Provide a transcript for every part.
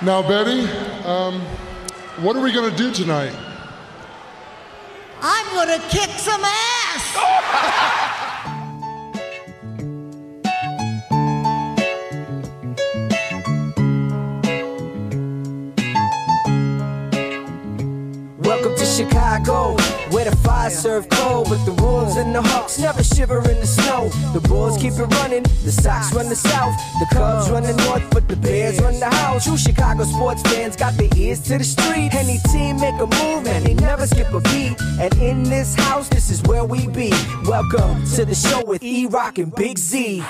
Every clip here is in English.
Now, Betty, um, what are we going to do tonight? I'm gonna kick some ass! Chicago, where the fire serve cold, but the Wolves and the Hawks never shiver in the snow. The Bulls keep it running, the Sox run the South, the Cubs run the North, but the Bears run the house. True Chicago sports fans got their ears to the street. Any team make a move and they never skip a beat. And in this house, this is where we be. Welcome to the show with E Rock and Big Z.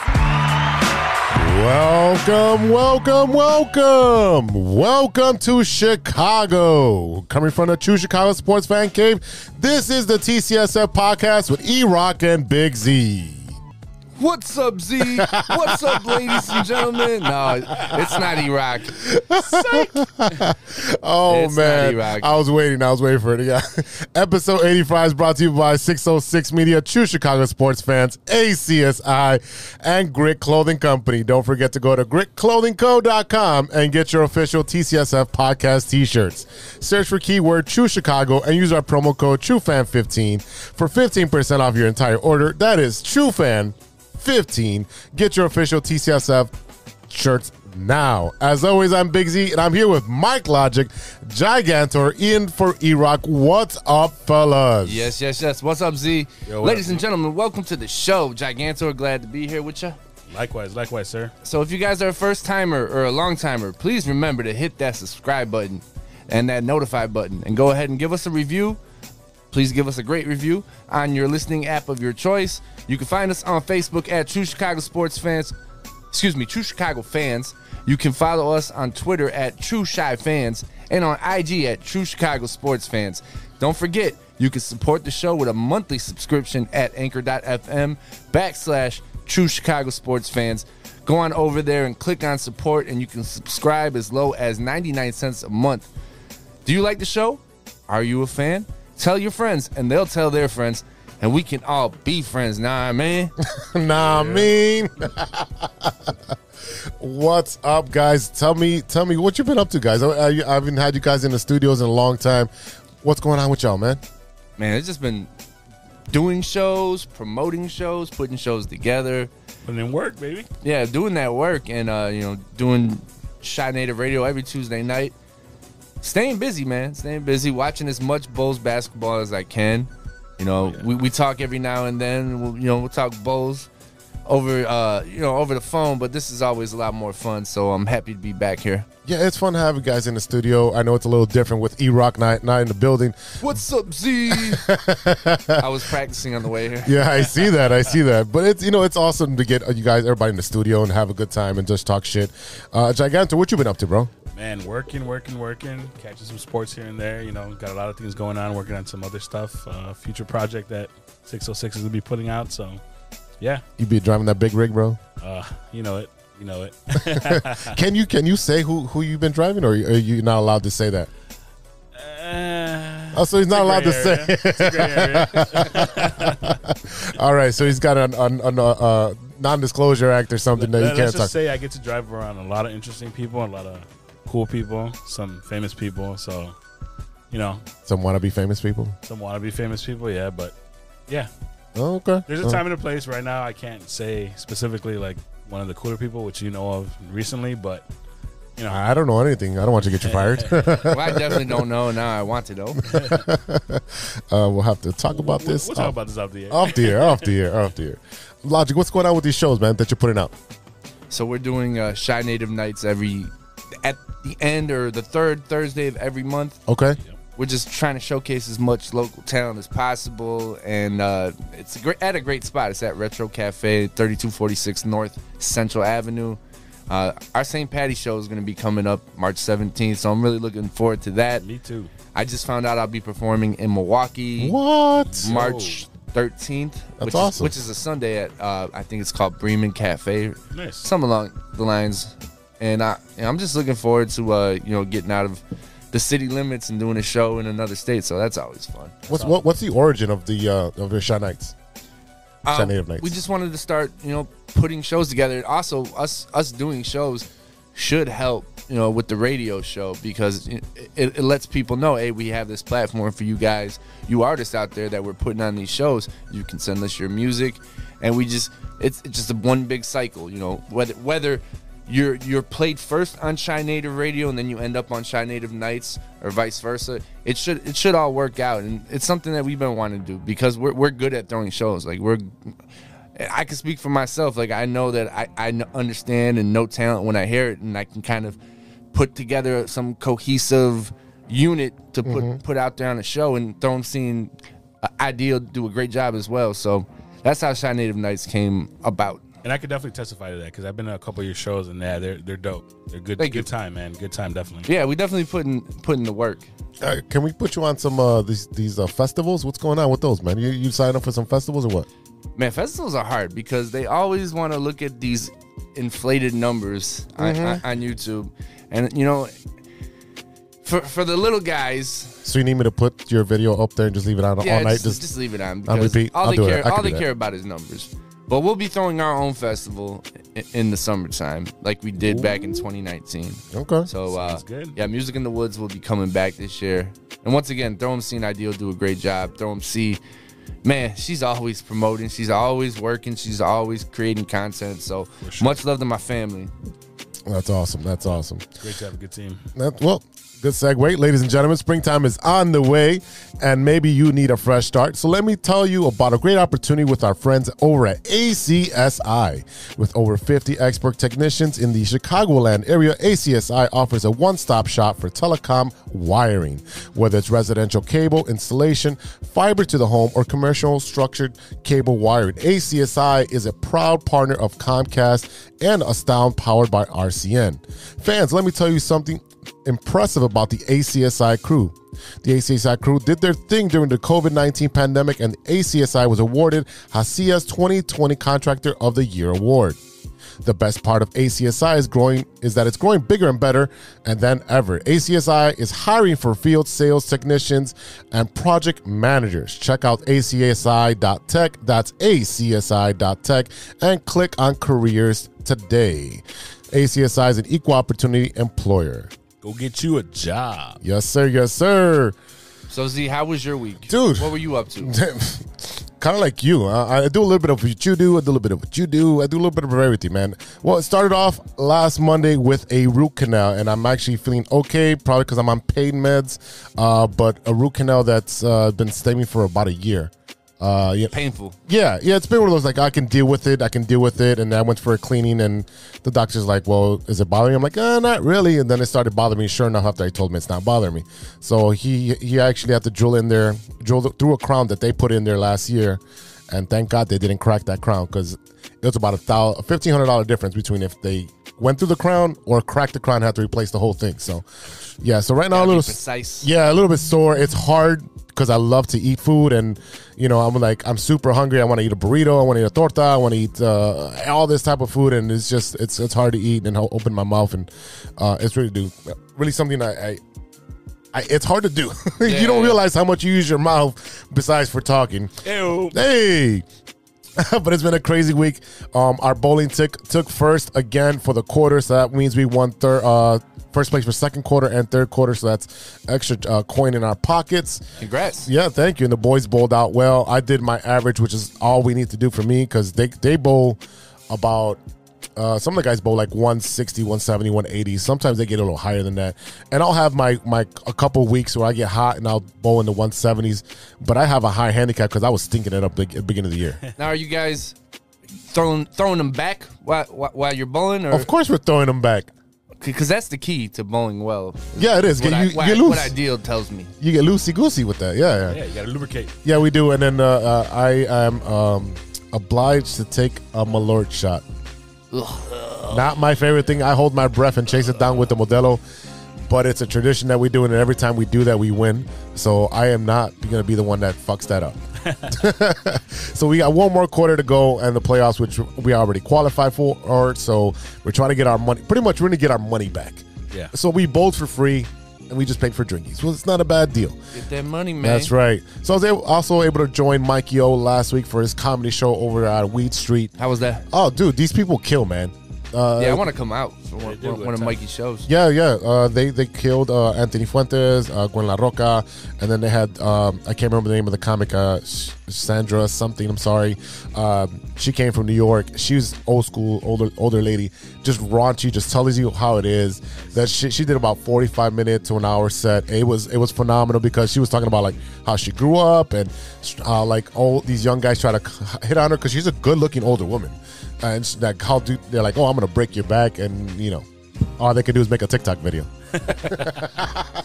Welcome, welcome, welcome. Welcome to Chicago. Coming from the True Chicago Sports Fan Cave, this is the TCSF podcast with E Rock and Big Z. What's up, Z? What's up, ladies and gentlemen? No, it's not E-Rock. Oh It's man, E-Rock. I was waiting. I was waiting for it. Yeah, episode eighty-five is brought to you by Six Hundred Six Media, True Chicago Sports Fans, ACSI, and Grit Clothing Company. Don't forget to go to gritclothingco.com and get your official TCSF podcast T-shirts. Search for keyword True Chicago and use our promo code TrueFan15 for fifteen percent off your entire order. That is TrueFan15. Get your official TCSF shirts now. As always, I'm Big Z, and I'm here with Mike Logic, Gigantor, Ian for E-Rock. What's up, fellas? Yes, yes, yes. What's up, Z? Yo, what ladies up, and gentlemen, welcome to the show. Gigantor, glad to be here with you. Likewise, likewise, sir. So if you guys are a first timer or a long timer, please remember to hit that subscribe button and that notify button and go ahead and give us a review. Please give us a great review on your listening app of your choice. You can find us on Facebook at True Chicago Sports Fans. Excuse me, True Chicago Fans. You can follow us on Twitter at True Chi Fans and on IG at True Chicago Sports Fans. Don't forget, you can support the show with a monthly subscription at anchor.fm backslash True Chicago Sports Fans. Go on over there and click on support, and you can subscribe as low as 99 cents a month. Do you like the show? Are you a fan? Tell your friends, and they'll tell their friends, and we can all be friends. Nah, man. Nah, I mean. What's up, guys? Tell me, tell me what you've been up to, guys. I, I, I haven't had you guys in the studios in a long time. What's going on with y'all, man? man, it's just been doing shows, promoting shows, putting shows together. Putting in work, baby. Yeah, doing that work, and uh, you know, doing Shy Native Radio every Tuesday night. Staying busy, man. Staying busy, watching as much Bulls basketball as I can. You know, we, we talk every now and then. We'll, you know, we'll talk Bulls over uh, you know over the phone, but this is always a lot more fun. So I'm happy to be back here. Yeah, it's fun to have you guys in the studio. I know it's a little different with E-Rock not, not in the building. What's up, Z? I was practicing on the way here. Yeah, I see that. I see that. But it's you know it's awesome to get you guys everybody in the studio and have a good time and just talk shit. Uh, Gigantor, what you been up to, bro? Man, working, working, working, catching some sports here and there. You know, got a lot of things going on, working on some other stuff. Uh, future project that 606 is going to be putting out. So, yeah, You be driving that big rig, bro? uh, you know it. You know it. Can you can you say who who you've been driving, or are you not allowed to say that? Uh, Oh, so he's not allowed to say. area. It's a gray area. All right, so he's got an, an, an, uh, uh, non-disclosure act or something that you can't talk. say I get to drive around a lot of interesting people, a lot of cool people, some famous people. So, you know, Some wannabe famous people. some wannabe famous people. Yeah, but yeah, Oh, okay. There's a Oh. time and a place right now. I can't say specifically like one of the cooler people, which you know of recently, but you know, I don't know anything. I don't want you to get you fired. Well, I definitely don't know. Now I want to know. uh, we'll have to talk about we'll, this we'll talk off, about this off the air. off the air, off the air, off the air. Logic, what's going on with these shows, man, that you're putting out? So we're doing uh, Shy Native Nights every at the end or the third Thursday of every month. Okay. We're just trying to showcase as much local talent as possible, and uh, it's a great, at a great spot. It's at Retro Cafe, 3246 North Central Avenue. Uh, our St. Patty show is going to be coming up March 17th, so I'm really looking forward to that. Me too. I just found out I'll be performing in Milwaukee What? March 13th, which awesome. is which is a Sunday at uh, I think it's called Bremen Cafe, Nice. something along the lines. And I and I'm just looking forward to uh, you know getting out of the city limits and doing a show in another state. So that's always fun. What's what, what's the origin of the uh, of your Shy Nights? Uh, Native Nights. We just wanted to start, you know, putting shows together. Also, us us doing shows should help you know with the radio show because it, it, it lets people know hey we have this platform for you guys you artists out there that we're putting on these shows you can send us your music and we just it's, it's just a one big cycle you know whether whether you're you're played first on Shy Native Radio and then you end up on Shy Native Nights or vice versa. It should it should all work out and it's something that we've been wanting to do because we're we're good at throwing shows. Like we're I can speak for myself. Like I know that I, I understand and know talent when I hear it and I can kind of put together some cohesive unit to put put out there on a show and Throne Scene uh, Ideal do a great job as well. So that's how Shy Native Nights came about. And I could definitely testify to that because I've been to a couple of your shows and yeah, they're they're dope. They're good. Thank good you. time, man. Good time, definitely. Yeah, we definitely putting putting the work. Uh, can we put you on some uh, these these uh, festivals? What's going on with those, man? You you sign up for some festivals or what? Man, festivals are hard because they always want to look at these inflated numbers on, Mm-hmm. on, on YouTube, and you know, for for the little guys, So you need me to put your video up there and just leave it on yeah, all night? just, just leave it on on repeat. all I'll they do it. care I all they do that. care about is numbers. But we'll be throwing our own festival in, in the summertime, like we did back in 2019. okay. So uh, Sounds good. yeah, Music in the Woods will be coming back this year. And once again, Throw 'em Scene Ideal do a great job. Throw 'em C, man, she's always promoting. She's always working. She's always creating content. So much love to my family. That's awesome. That's awesome. Great to have a good team. That, well, good segue. Ladies and gentlemen, springtime is on the way, and maybe you need a fresh start. So let me tell you about a great opportunity with our friends over at ACSI. With over 50 expert technicians in the Chicagoland area, ACSI offers a one stop shop for telecom wiring. Whether it's residential cable installation, fiber to the home, or commercial structured cable wiring, ACSI is a proud partner of Comcast and Astound powered by RCN. Fans, let me tell you something impressive about the ACSI crew. The ACSI crew did their thing during the COVID 19 pandemic, and ACSI was awarded HACIA's 2020 Contractor of the Year award. The best part of ACSI is growing is that it's growing bigger and better and than ever. ACSI is hiring for field sales technicians and project managers. Check out acsi.tech. That's acsi.tech and click on careers today. ACSI is an equal opportunity employer. Go get you a job. Yes, sir. Yes, sir. So Z, how was your week, Dude. What were you up to? kind of like you. I, I do a little bit of what you do. I do a little bit of what you do. I do a little bit of everything, man. Well, it started off last Monday with a root canal, and I'm actually feeling okay, probably because I'm on pain meds, uh, but a root canal that's uh, been staying for about a year. Uh, yeah, Painful. yeah, yeah. It's been one of those like I can deal with it. I can deal with it. And I went for a cleaning, and the doctor's like, "Well, is it bothering?" you? I'm like, "Uh, not really." And then it started bothering me. Sure enough, after I told him it's not bothering me, so he he actually had to drill in there, drill through a crown that they put in there last year, and thank God they didn't crack that crown because it was about a thousand, fifteen hundred dollar difference between if they went through the crown or cracked the crown, and had to replace the whole thing. So, yeah. So right now, a Gotta little precise. yeah, a little bit sore. It's hard because I love to eat food, and you know, I'm like, I'm super hungry. I want to eat a burrito. I want to eat a torta. I want to eat uh, all this type of food, and it's just, it's it's hard to eat and I'll open my mouth, and uh, it's really do really something I. I I, it's hard to do. you don't realize how much you use your mouth besides for talking. Ew. Hey, but it's been a crazy week. Um, our bowling took took first again for the quarter, so that means we won third, uh, first place for second quarter and third quarter. So that's extra uh, coin in our pockets. Congrats. Yeah, thank you. And the boys bowled out well. I did my average, which is all we need to do for me because they they bowl about. Uh, some of the guys bowl like 160, 170, 180. Sometimes they get a little higher than that. And I'll have my my a couple weeks where I get hot and I'll bowl in the 170s. But I have a high handicap because I was stinking it up at the beginning of the year. Now, are you guys throwing throwing them back while while, while you're bowling, or of course, we're throwing them back. Because that's the key to bowling well? Yeah, it is. What, Get- I, you, what, you I- lose. what ideal tells me. you get loosey goosey with that. Yeah, yeah, Yeah, you gotta lubricate. yeah. We do. And then uh, uh, I am um, obliged to take a Malort shot. Not my favorite thing. I hold my breath and chase it down with the Modelo, but it's a tradition that we do, and every time we do that, we win. So I am not going to be the one that fucks that up. so we got one more quarter to go, and the playoffs, which we already qualified for. Or so we're trying to get our money. Pretty much, we're going to get our money back. Yeah. So we bowled for free, and we just paid for drinkies. Well, it's not a bad deal. Get that money, man. That's right. So I was able, also able to join Mikey O last week for his comedy show over at Weed Street. How was that? Oh, dude, these people kill, man. Uh, yeah, I want to come out one, They do one, good one of. Mikey's shows. Yeah, yeah. Uh, they they killed uh, Anthony Fuentes, uh, Gwen La Roca, and then they had um, I can't remember the name of the comic, uh, Sandra something. I'm sorry. Um, she came from New York. She was old school, older older lady, just raunchy, just tells you how it is. That she, she did about 45 minutes to an hour set. It was it was phenomenal because she was talking about like how she grew up and uh, like all these young guys try to hit on her because she's a good looking older woman, and she- like how do they're like, oh, I'm gonna break your back, and you know all they can do is make a TikTok video.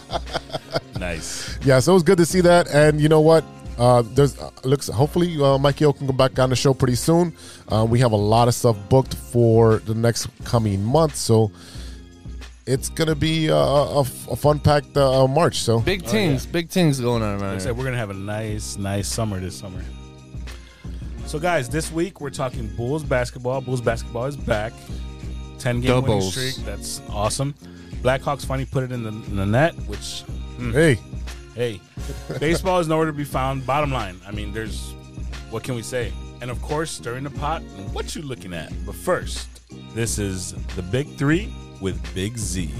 Nice. Yeah, so it was good to see that. And you know what? Uh, there's uh, looks. Hopefully, uh, Mikey O can come back on the show pretty soon. Uh, we have a lot of stuff booked for the next coming month, so it's gonna be uh, a, a fun packed uh, March. So Big things, big things going on Like I around said, we're gonna have a nice, nice summer this summer. So, guys, this week we're talking Bulls basketball. Bulls basketball is back. Ten game winning streak. That's awesome. Blackhawks finally put it in the, in the net, which hmm. hey, hey, baseball is nowhere to be found. Bottom line, I mean, there's what can we say? And of course, stirring the pot. What you looking at? But first, this is the Big Three with Big Z.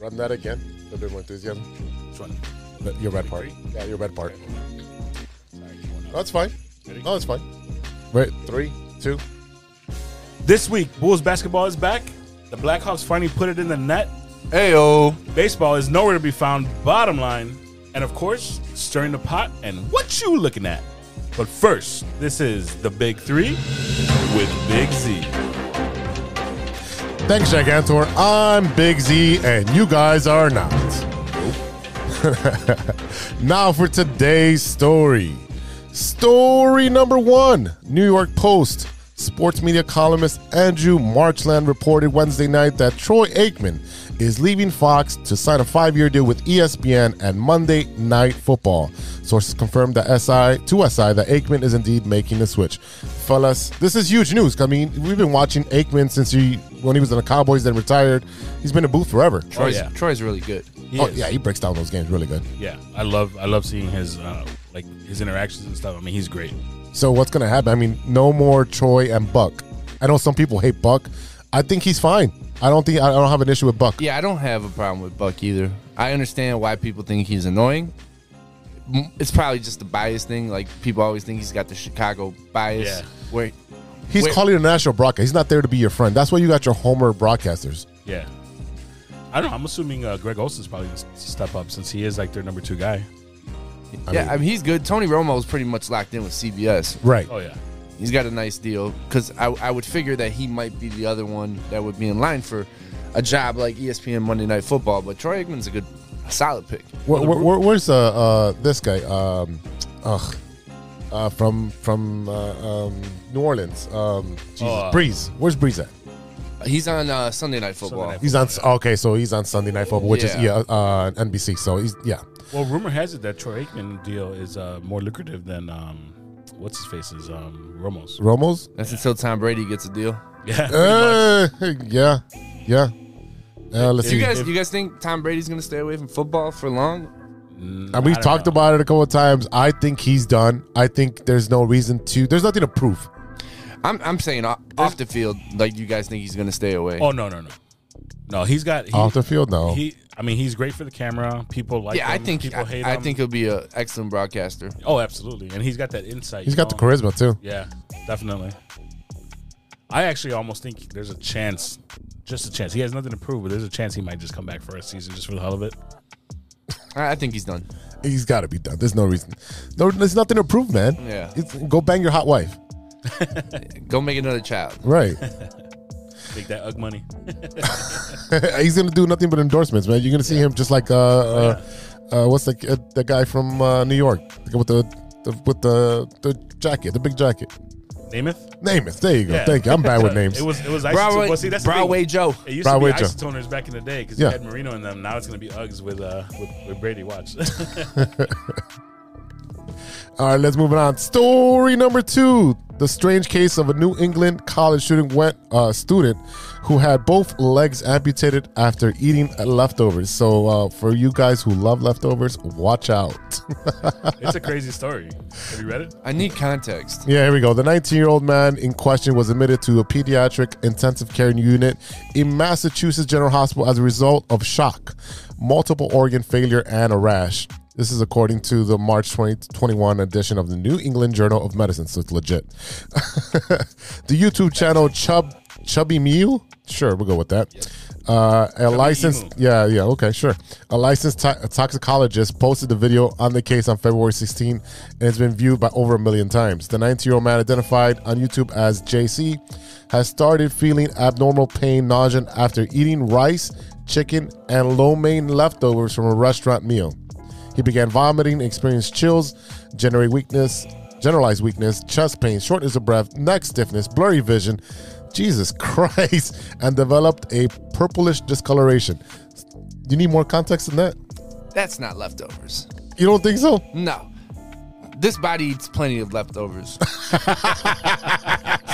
run that again. A bit more enthusiasm. Which one? But Your red part. Three? Yeah, your red part. Sorry, going up. That's fine. Ready? No, it's fine. Wait, three, two. This week, Bulls basketball is back. The Blackhawks finally put it in the net. Heyo. Baseball is nowhere to be found. Bottom line, and of course, stirring the pot. And what you looking at? But first, this is the Big Three with Big Z. Thanks, Jack Gigantor. I'm Big Z, and you guys are not. now for today's story. Story number one New York Post. Sports media columnist Andrew Marchand reported Wednesday night that Troy Aikman is leaving Fox to sign a five year deal with E ESPN and Monday Night Football. Sources confirmed that SI to SI that Aikman is indeed making the switch. Fellas, this is huge news. I mean, we've been watching Aikman since he when he was in the Cowboys, then retired. He's been a booth forever. Troy's, yeah. Troy's really good. He Oh is. yeah, he breaks down those games really good. yeah. I love, I love seeing his uh, like his interactions and stuff. I mean, he's great. So what's gonna happen? I mean, no more Troy and Buck. I know some people hate Buck. I think he's fine. I don't think I don't have an issue with Buck. Yeah, I don't have a problem with Buck either. I understand why people think he's annoying. It's probably just the bias thing. Like people always think he's got the Chicago bias. Yeah. Where He's Wait. calling a national broadcast. He's not there to be your friend. That's why you got your Homer broadcasters. Yeah. I don't know. I'm assuming uh, Greg Olsen's probably going to step up since he is like their number two guy. Yeah, mean- I mean he's good. Tony Romo Romo's pretty much locked in with CBS. Right. Oh yeah. He's got a nice deal because I, I would figure that he might be the other one that would be in line for a job like ESPN Monday Night Football. But Troy Aikman's a good, a solid pick. Where, where, where- where's uh, uh this guy? Um, ugh, uh, from from uh, um, New Orleans. Um, Jesus, Oh, uh, Brees. Where's Brees at? He's on uh, Sunday Night Football. Night He's on. Okay, so he's on Sunday Night Football, which is Yeah. yeah uh, NBC. So he's yeah. Well, rumor has it that Troy Aikman deal is uh, more lucrative than um, what's his face's um, Romo's. Romos. That's until Tom Brady gets a deal. Yeah. Uh, yeah, yeah. Uh, let's Do you see. guys, you guys think Tom Brady's going to stay away from football for long? And we've don't talked know. about it a couple of times. I think he's done. I think there's no reason to. There's nothing to prove. I'm, I'm saying off, off the field, like you guys think he's going to stay away. Oh no no no, no. He's got he, Off the field, no. He, I mean, he's great for the camera. People like. yeah, I think people I, hate I him. think he'll be an excellent broadcaster. Oh, absolutely, and he's got that insight. He's got the charisma too. Yeah, definitely. I actually almost think there's a chance, just a chance. He has nothing to prove, but there's a chance he might just come back for a season just for the hell of it. I, I think he's done. He's got to be done. There's no reason. No, there's nothing to prove, man. Yeah. It's- go bang your hot wife. Go make another child. Right. Take that UGG money. He's gonna do nothing but endorsements, man. You're gonna see him just like uh, uh, uh what's the uh, the guy from uh, New York with the, the with the the jacket, the big jacket. Namath. Name it. There you go. Yeah. Thank you. I'm bad with names. It was it was Broadway. Well, see, that's the thing. Broadway Joe. It used Broadway to be Joe. isotoners back in the day because Yeah. you had Marino in them. Now it's going to be Uggs with uh with, with Brady. Watch. All right, let's move it on. Story number two: the strange case of a New England college student went uh, student who had both legs amputated after eating leftovers. So, uh, for you guys who love leftovers, watch out. It's a crazy story. Have you read it? I need context. Yeah, here we go. The 19 year old man in question was admitted to a pediatric intensive care unit in Massachusetts General Hospital as a result of shock, multiple organ failure, and a rash. This is according to the March 2021 edition of the New England Journal of Medicine, so it's legit. the YouTube channel Chub Chubby Mew, sure, we'll go with that. Uh, a licensed, Emu. yeah, yeah, okay, sure. A licensed to- toxicologist posted the video on the case on February 16, and it's been viewed by over a million times. The 19 year old man, identified on YouTube as JC, has started feeling abnormal pain, nausea after eating rice, chicken, and lo mein leftovers from a restaurant meal. He began vomiting, experienced chills, generate weakness, generalized weakness, chest pain, shortness of breath, neck stiffness, blurry vision. Jesus Christ, and developed a purplish discoloration. You need more context than that? That's not leftovers. You don't think so? No. This body eats plenty of leftovers.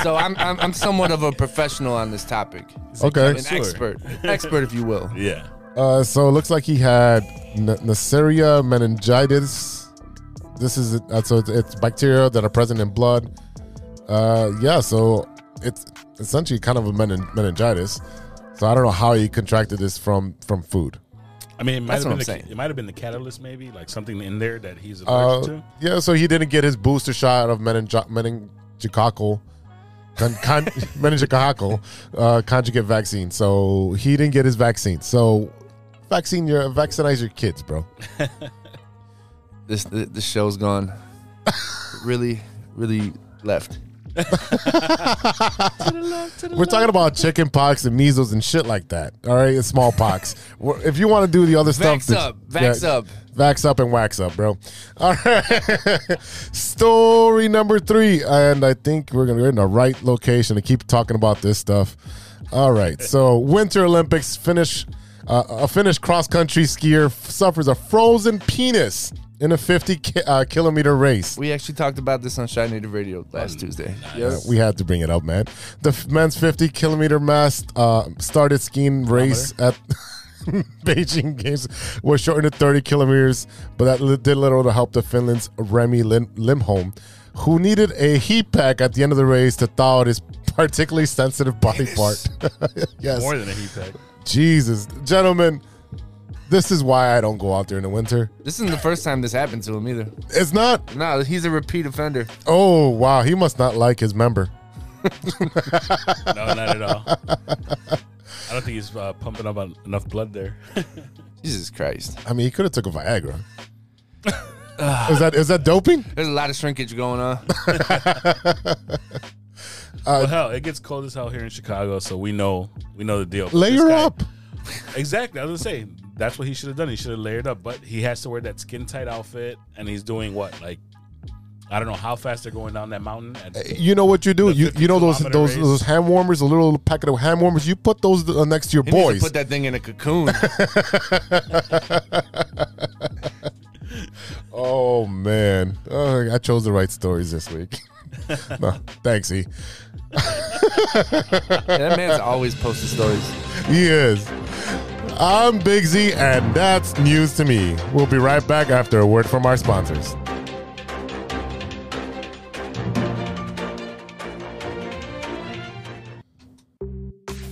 so I'm, I'm I'm somewhat of a professional on this topic. Okay. An expert. Expert if you will. Yeah. Uh, so it looks like he had N- Neisseria meningitis. This is uh, so it's, it's bacteria that are present in blood. Uh, yeah, so it's essentially kind of a menin- meningitis. So I don't know how he contracted this from from food. I mean, it might That's have what been I'm the, saying. it might have been the catalyst, maybe like something in there that he's Uh, allergic to. yeah, so he didn't get his booster shot of meningi- meningococcal, con- con- meningococcal uh, conjugate vaccine. So he didn't get his vaccine. So vaccine your vaccinize your kids, bro. This the, show's gone really, really left. We're talking about chicken pox and measles and shit like that. All right, and smallpox. If you want to do the other stuff, Vax up, vax up. Vax up and wax up, bro. All right. Story number three. And I think we're going to be in the right location to keep talking about this stuff. All right. So, Winter Olympics finish. Uh, a Finnish cross country skier f- suffers a frozen penis in a 50 ki- uh, kilometer race. We actually talked about this on Shy Native Radio last Tuesday. Yeah, we had to bring it up, man. The f- men's 50 kilometer mass uh, started skiing race at Beijing Games was shortened to 30 kilometers, but that li- did little to help the Finland's Remi Lim- Lindholm, who needed a heat pack at the end of the race to thaw out his particularly sensitive body part. yes, More than a heat pack. Jesus, gentlemen. This is why I don't go out there in the winter. This isn't the first time this happened to him either. It's not. No, he's a repeat offender. Oh wow, he must not like his member. No, not at all. I don't think he's uh, pumping up enough blood there. Jesus Christ. I mean, he could have took a Viagra. is that is that doping? There's a lot of shrinkage going on. well, hell, it gets cold as hell here in Chicago, so we know we know the deal. This Layer guy- up. Exactly. I was gonna say that's what he should have done. He should have layered up, but he has to wear that skin tight outfit, and he's doing what? Like, I don't know how fast they're going down that mountain. At, You know what you do? The You 50 you know those kilometer those race. those hand warmers, a little packet of hand warmers. You put those uh, next to your He needs boys. to put that thing in a cocoon. oh man, oh, I chose the right stories this week. no, thanks, E. that man's always posting stories. He is. I'm Big Z, and that's news to me. We'll be right back after a word from our sponsors.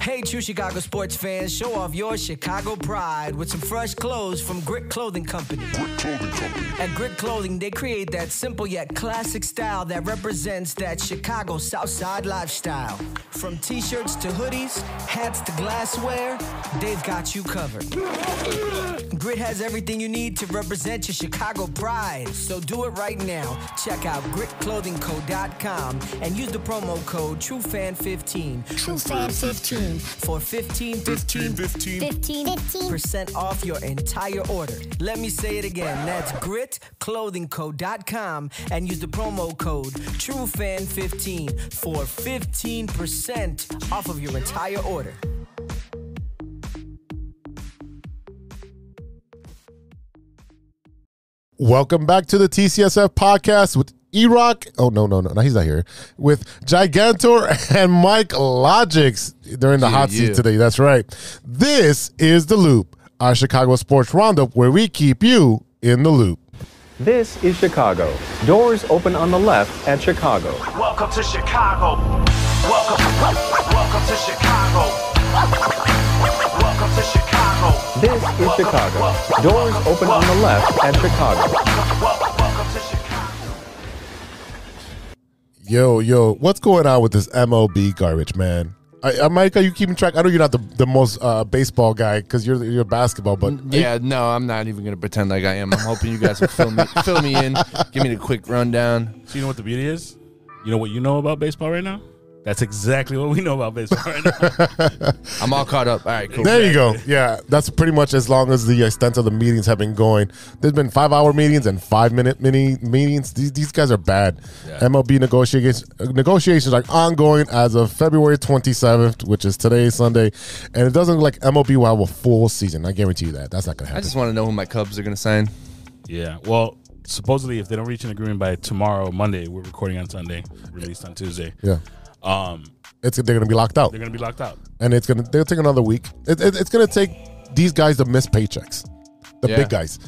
Hey, true Chicago sports fans, show off your Chicago pride with some fresh clothes from Grit Clothing Company. Grit Clothing Company. At Grit Clothing, they create that simple yet classic style that represents that Chicago Southside lifestyle. From t shirts to hoodies, hats to glassware, they've got you covered. Grit has everything you need to represent your Chicago pride. So do it right now. Check out gritclothingco.com and use the promo code TrueFan15 TrueFan15. for 15 15 15. 15. percent off your entire order. Let me say it again. That's gritclothingco.com and use the promo code TrueFan15 for 15% off of your entire order. Welcome back to the TCSF podcast with E-Rock. Oh, no, no, no, no, he's not here. With Gigantor and Mike Logics. They're in the Yeah, hot seat yeah. today. That's right. This is The Loop, our Chicago sports roundup where we keep you in the loop. This is Chicago. Doors open on the left at Chicago. Welcome to Chicago. Welcome, welcome to Chicago. Welcome to Chicago. This is Chicago. Doors open on the left at Chicago. Welcome to Chicago. Yo, yo, what's going on with this MLB garbage, man? I, uh, Mike, are you keeping track? I know you're not the, the most uh, baseball guy because you're you're basketball, but Yeah, no, I'm not even gonna pretend like I am. I'm hoping you guys will fill me fill me in, give me the quick rundown. So you know what the beauty is? You know what you know about baseball right now? That's exactly what we know about baseball right now. I'm all caught up. All right, cool. There you go. Yeah, that's pretty much as long as the extent of the meetings have been going. There's been five hour meetings and five minute mini meetings. These, these guys are bad. MLB negotiations uh, negotiations are ongoing as of February 27th, which is today, Sunday, and it doesn't look like MLB will have a full season. I guarantee you that. That's not going to happen. I just want to know who my Cubs are gonna sign. yeah. Well, supposedly, if they don't reach an agreement by tomorrow, Monday, we're recording on Sunday, released on Tuesday. yeah, Um, it's they're going to be locked out, they're gonna be locked out. and it's going to they'll take another week. It, it, it's going to take these guys to miss paychecks, the Yeah. big guys,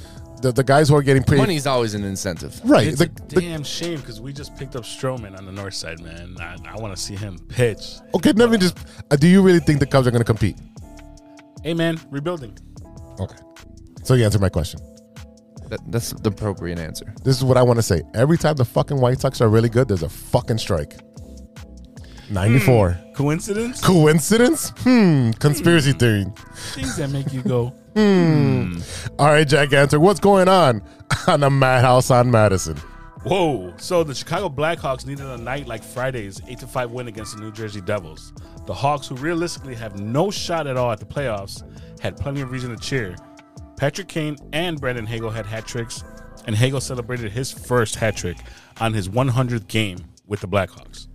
the the guys who are getting paid. Money's always an incentive. right? It's the- a the- damn shame because we just picked up Stroman on the north side, man. I, I want to see him pitch. okay, let me just. Uh, do you really think the Cubs are going to compete? Hey, man, rebuilding. Okay. So you answered my question. That, that's the appropriate answer. This is what I want to say. Every time the fucking White Sox are really good, there's a fucking strike. 94. Coincidence? Coincidence? Hmm. Conspiracy theory. Things that make you go. Hmm. All right, Jack Answer, what's going on on the Madhouse on Madison? Whoa! So the Chicago Blackhawks needed a night like Friday's eight to five win against the New Jersey Devils. The Hawks, who realistically have no shot at all at the playoffs, had plenty of reason to cheer. Patrick Kane and Brandon Hagel had hat tricks, and Hagel celebrated his first hat trick on his 100th game with the Blackhawks.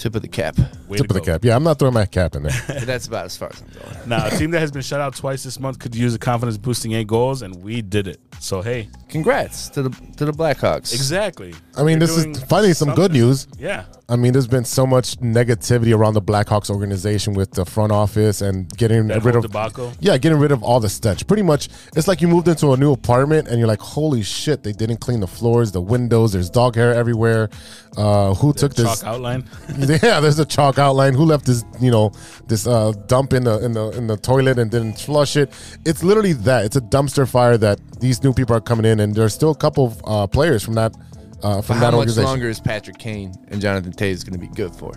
Tip of the cap. Way Tip of the cap. Yeah, I'm not throwing my cap in there. That's about as far as I'm going. Now, a team that has been shut out twice this month could use a confidence boosting eight goals, and we did it. So hey, Congrats to the to the Blackhawks. exactly. I mean, You're this is finally some good news. Yeah. I mean, there's been so much negativity around the Blackhawks organization with the front office and getting That rid of debacle. Yeah, getting rid of all the stench. Pretty much, it's like you moved into a new apartment and you're like, holy shit, they didn't clean the floors, the windows. There's dog hair everywhere. Uh, who took this? Chalk outline. yeah, there's a chalk outline. Who left this? You know, this uh, dump in the in the in the toilet and didn't flush it. It's literally that. It's a dumpster fire that these new people are coming in, and there's still a couple of uh, players from that uh, But from how that much organization. longer is Patrick Kane and Jonathan Toews going to be good for?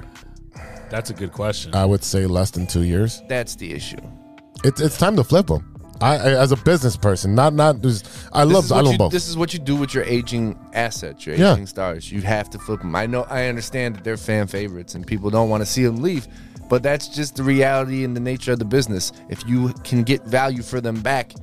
That's a good question. I would say less than two years. That's the issue. It's it's time to flip them. I, I as a business person, not not just I This love is, I what love you, both. this is what you do with your aging assets, your Yeah. aging stars. You have to flip them. I know, I understand that they're fan favorites and people don't want to see them leave, but that's just the reality and the nature of the business. If you can get value for them back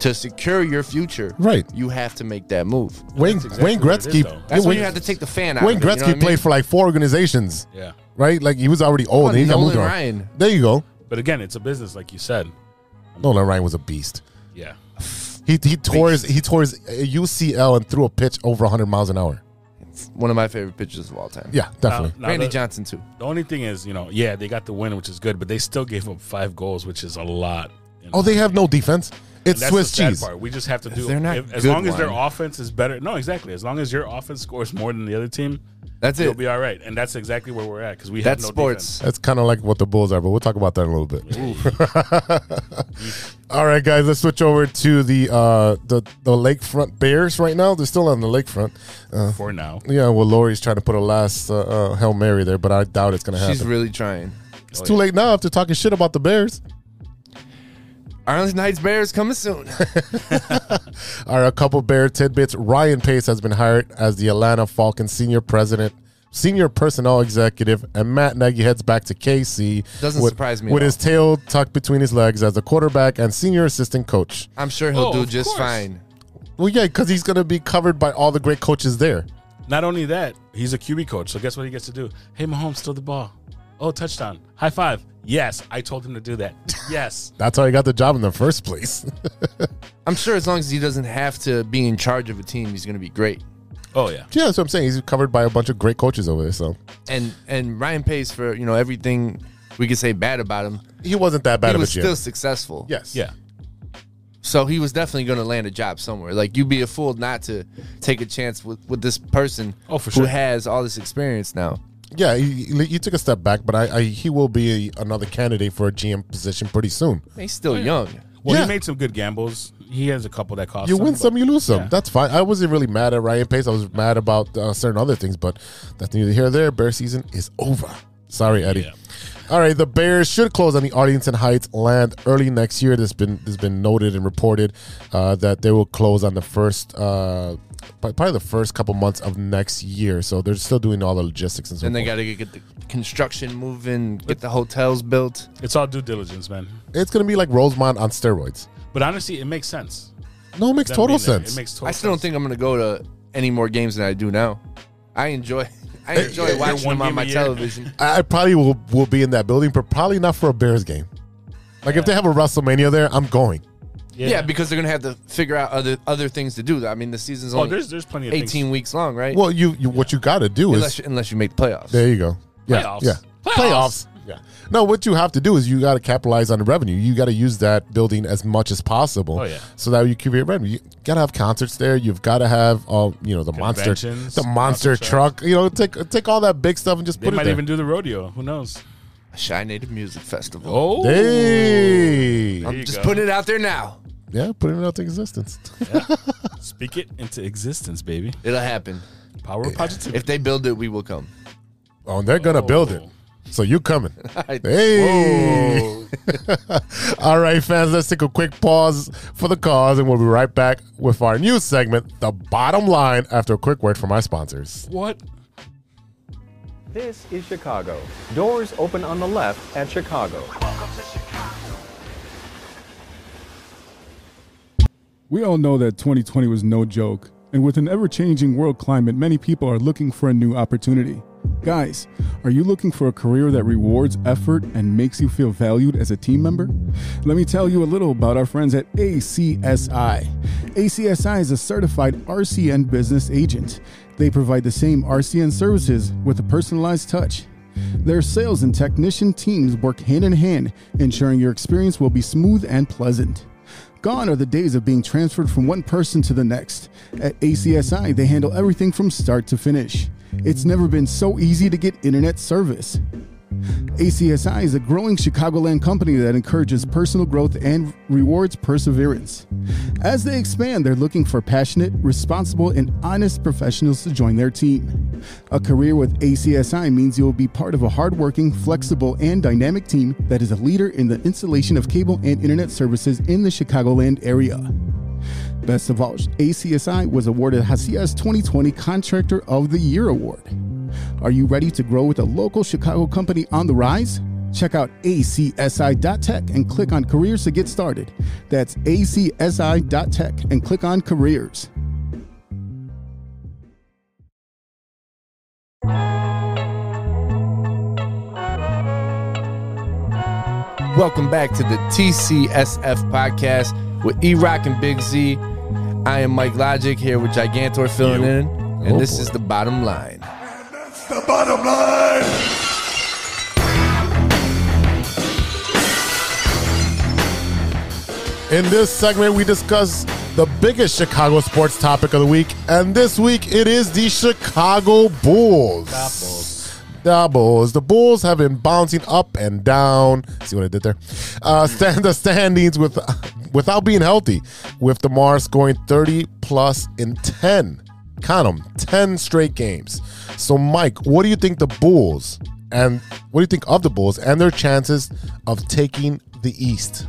to secure your future, Right. you have to make that move. Wayne exactly Wayne what it is, Gretzky. though. That's yeah, why Wayne, you have to take the fan out. Wayne of it, you Gretzky know what I played mean? for like four organizations, yeah. right? Like he was already old. Come and he on, got moved Nolan on. Ryan. There you go. But again, it's a business, like you said. Nolan Ryan was a beast. Yeah. He he tore his he tore his uh, UCL and threw a pitch over 100 miles an hour. One of my favorite pitchers of all time. Yeah, definitely. Now Randy the, Johnson too. The only thing is, you know, yeah, they got the win, which is good, but they still gave up five goals, which is a lot. oh, they have no defense. It's that's Swiss the sad cheese. Part. We just have to do They're not if- as good long as their one. offense is better. No, exactly. As long as your offense scores more than the other team, That's it. you'll it. be all right. And that's exactly where we're at because we That's no sports. That's kind of like what the Bulls are, but we'll talk about that in a little bit. All right, guys, let's switch over to the uh, the the Lakefront Bears right now. They're still on the lakefront. defense for now. Yeah, well, Lori's trying to put a last uh, uh, hail mary there, but I doubt it's going to happen. She's really trying. it's too late now after talking shit about the Bears. Arlington Heights Bears coming soon. All right, a couple Bear tidbits. Ryan Pace has been hired as the Atlanta Falcons senior president, senior personnel executive, and Matt Nagy heads back to KC. Doesn't with, surprise me With his tail tucked between his legs as a quarterback and senior assistant coach. I'm sure he'll Oh, do just course. fine. Well, yeah, because he's going to be covered by all the great coaches there. Not only that, he's a QB coach. So guess what he gets to do? Hey, Mahomes, throw the ball. Oh, touchdown. High five. Yes, I told him to do that. Yes. That's how he got the job in the first place. I'm sure as long as he doesn't have to be in charge of a team, he's going to be great. Oh, yeah. yeah, that's what I'm saying. He's covered by a bunch of great coaches over there. So And and Ryan Pace for you know everything we could say bad about him. he wasn't that bad he of a was still successful. yes. Yeah. So he was definitely going to land a job somewhere. Like you'd be a fool not to take a chance with, with this person Oh, for sure. who has all this experience now. Yeah, he, he he took a step back, but I, I he will be a, another candidate for a GM position pretty soon. He's still young. Well, Yeah. he made some good gambles. He has a couple that cost You him, win but- some, you lose some. yeah. That's fine. I wasn't really mad at Ryan Pace. I was mad about uh, certain other things, but that's neither here nor there. Bear season is over. Sorry, Eddie. Yeah. All right, the Bears should close on the Arlington Heights land early next year. There's been there's been noted and reported uh, that they will close on the first uh, by- probably the first couple months of next year. So they're still doing all the logistics and so And they got to get the construction moving, get the hotels built. It's all due diligence, man. It's gonna be like Rosemont on steroids. But honestly, it makes sense. No, it makes Them total sense. It makes total I still don't sense. think I'm going to go to any more games than I do now. I enjoy I enjoy yeah, watching one them on my television. I I probably will will be in that building, but probably not for a Bears game. Like if they have a WrestleMania there, I'm going. Yeah. because they're going to have to figure out other other things to do. I mean, the season's Oh, only there's there's plenty of 18 things. weeks long, right? Well, you, you what you got to do unless is you, unless you make the playoffs. there you go. Yeah, Playoffs. yeah, Playoffs. Yeah. No, what you have to do is you got to capitalize on the revenue. You got to use that building as much as possible. Oh, yeah. So that you create revenue. You got to have concerts there. You've got to have uh, you know the monster, Conventions, the monster monster truck. You know, take take all that big stuff and just They put it might there. even do the rodeo. Who knows? A Shy Native Music Festival. Oh, hey, There I'm you just go. putting it out there now. Yeah, putting it out to existence. speak it into existence, baby. It'll happen. Power of positivity. If they build it, we will come. Oh, and they're gonna oh. build it. So you coming? I- Hey. All right, fans, let's take a quick pause for the cause, and we'll be right back with our new segment, The Bottom Line, after a quick word from our sponsors. what? This is Chicago. Doors open on the left at Chicago. Welcome to Chicago. We all know that 2020 was no joke, and with an ever changing world climate, many people are looking for a new opportunity. Guys, are you looking for a career that rewards effort and makes you feel valued as a team member? Let me tell you a little about our friends at ACSI. ACSI is a certified RCN business agent. They provide the same RCN services with a personalized touch. Their sales and technician teams work hand in hand, ensuring your experience will be smooth and pleasant. Gone are the days of being transferred from one person to the next. At ACSI, they handle everything from start to finish. It's never been so easy to get internet service. ACSI is a growing Chicagoland company that encourages personal growth and rewards perseverance. As they expand, they're looking for passionate, responsible, and honest professionals to join their team. A career with ACSI means you'll be part of a hardworking, flexible, and dynamic team that is a leader in the installation of cable and internet services in the Chicagoland area. Best of all, ACSI was awarded HACIA's 2020 Contractor of the Year Award. Are you ready to grow with a local Chicago company on the rise? Check out acsi.tech and click on careers to get started. That's acsi.tech and click on careers. Welcome back to the TCSF podcast with E Rock and Big Z. I am Mike Logic here with Gigantor filling You. in, and Oh, this boy. is the bottom line. The bottom line. In this segment, we discuss the biggest Chicago sports topic of the week, and this week it is the Chicago Bulls. The Bulls. The Bulls have been bouncing up and down. See what I did there? Uh, stand the standings with without being healthy, with Demar scoring 30 plus in 10. Count them, 10 straight games. So, Mike, what do you think the Bulls and what do you think of the Bulls and their chances of taking the East?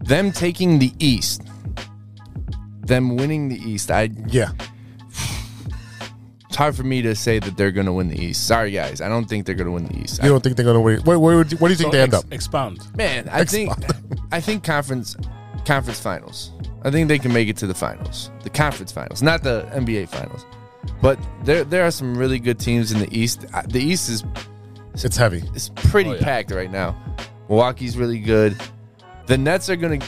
Them taking the East, them winning the East. I Yeah. it's hard for me to say that they're going to win the East. Sorry, guys, I don't think they're going to win the East. You don't think they're going to win? Where, where, where do you think So they end ex- up? Expound. Man, I think I think conference conference finals. I think they can make it to the finals, the conference finals, not the NBA finals. But there there are some really good teams in the East. Uh, The East is It's heavy. it's pretty Oh, yeah. packed right now. Milwaukee's really good. The Nets are gonna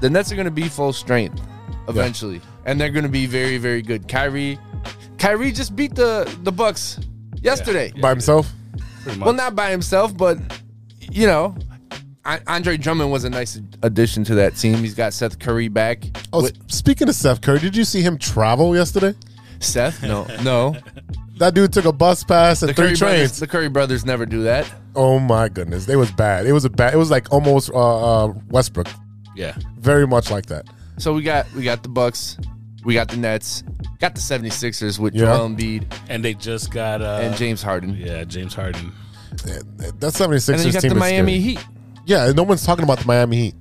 the Nets are gonna be full strength eventually, and they're gonna be very very good. Kyrie, Kyrie just beat the the Bucks yesterday. By himself? Well, not by himself, but you know, I- Andre Drummond was a nice addition to that team. He's got Seth Curry back. Oh, With- speaking of Seth Curry, did you see him travel yesterday? Seth? No, no. That dude took a bus pass and The three Curry brothers. trains. The Curry brothers never do that. oh my goodness, it was bad. It was a bad. It was like almost uh, uh, Westbrook, yeah. very much like that. So we got we got the Bucks, we got the Nets, got the 76ers with Yeah. Joel Embiid And they just got uh, and James Harden. Yeah, James Harden. That 76ers And then you got the Miami scary. Heat. Yeah, no one's talking about the Miami Heat.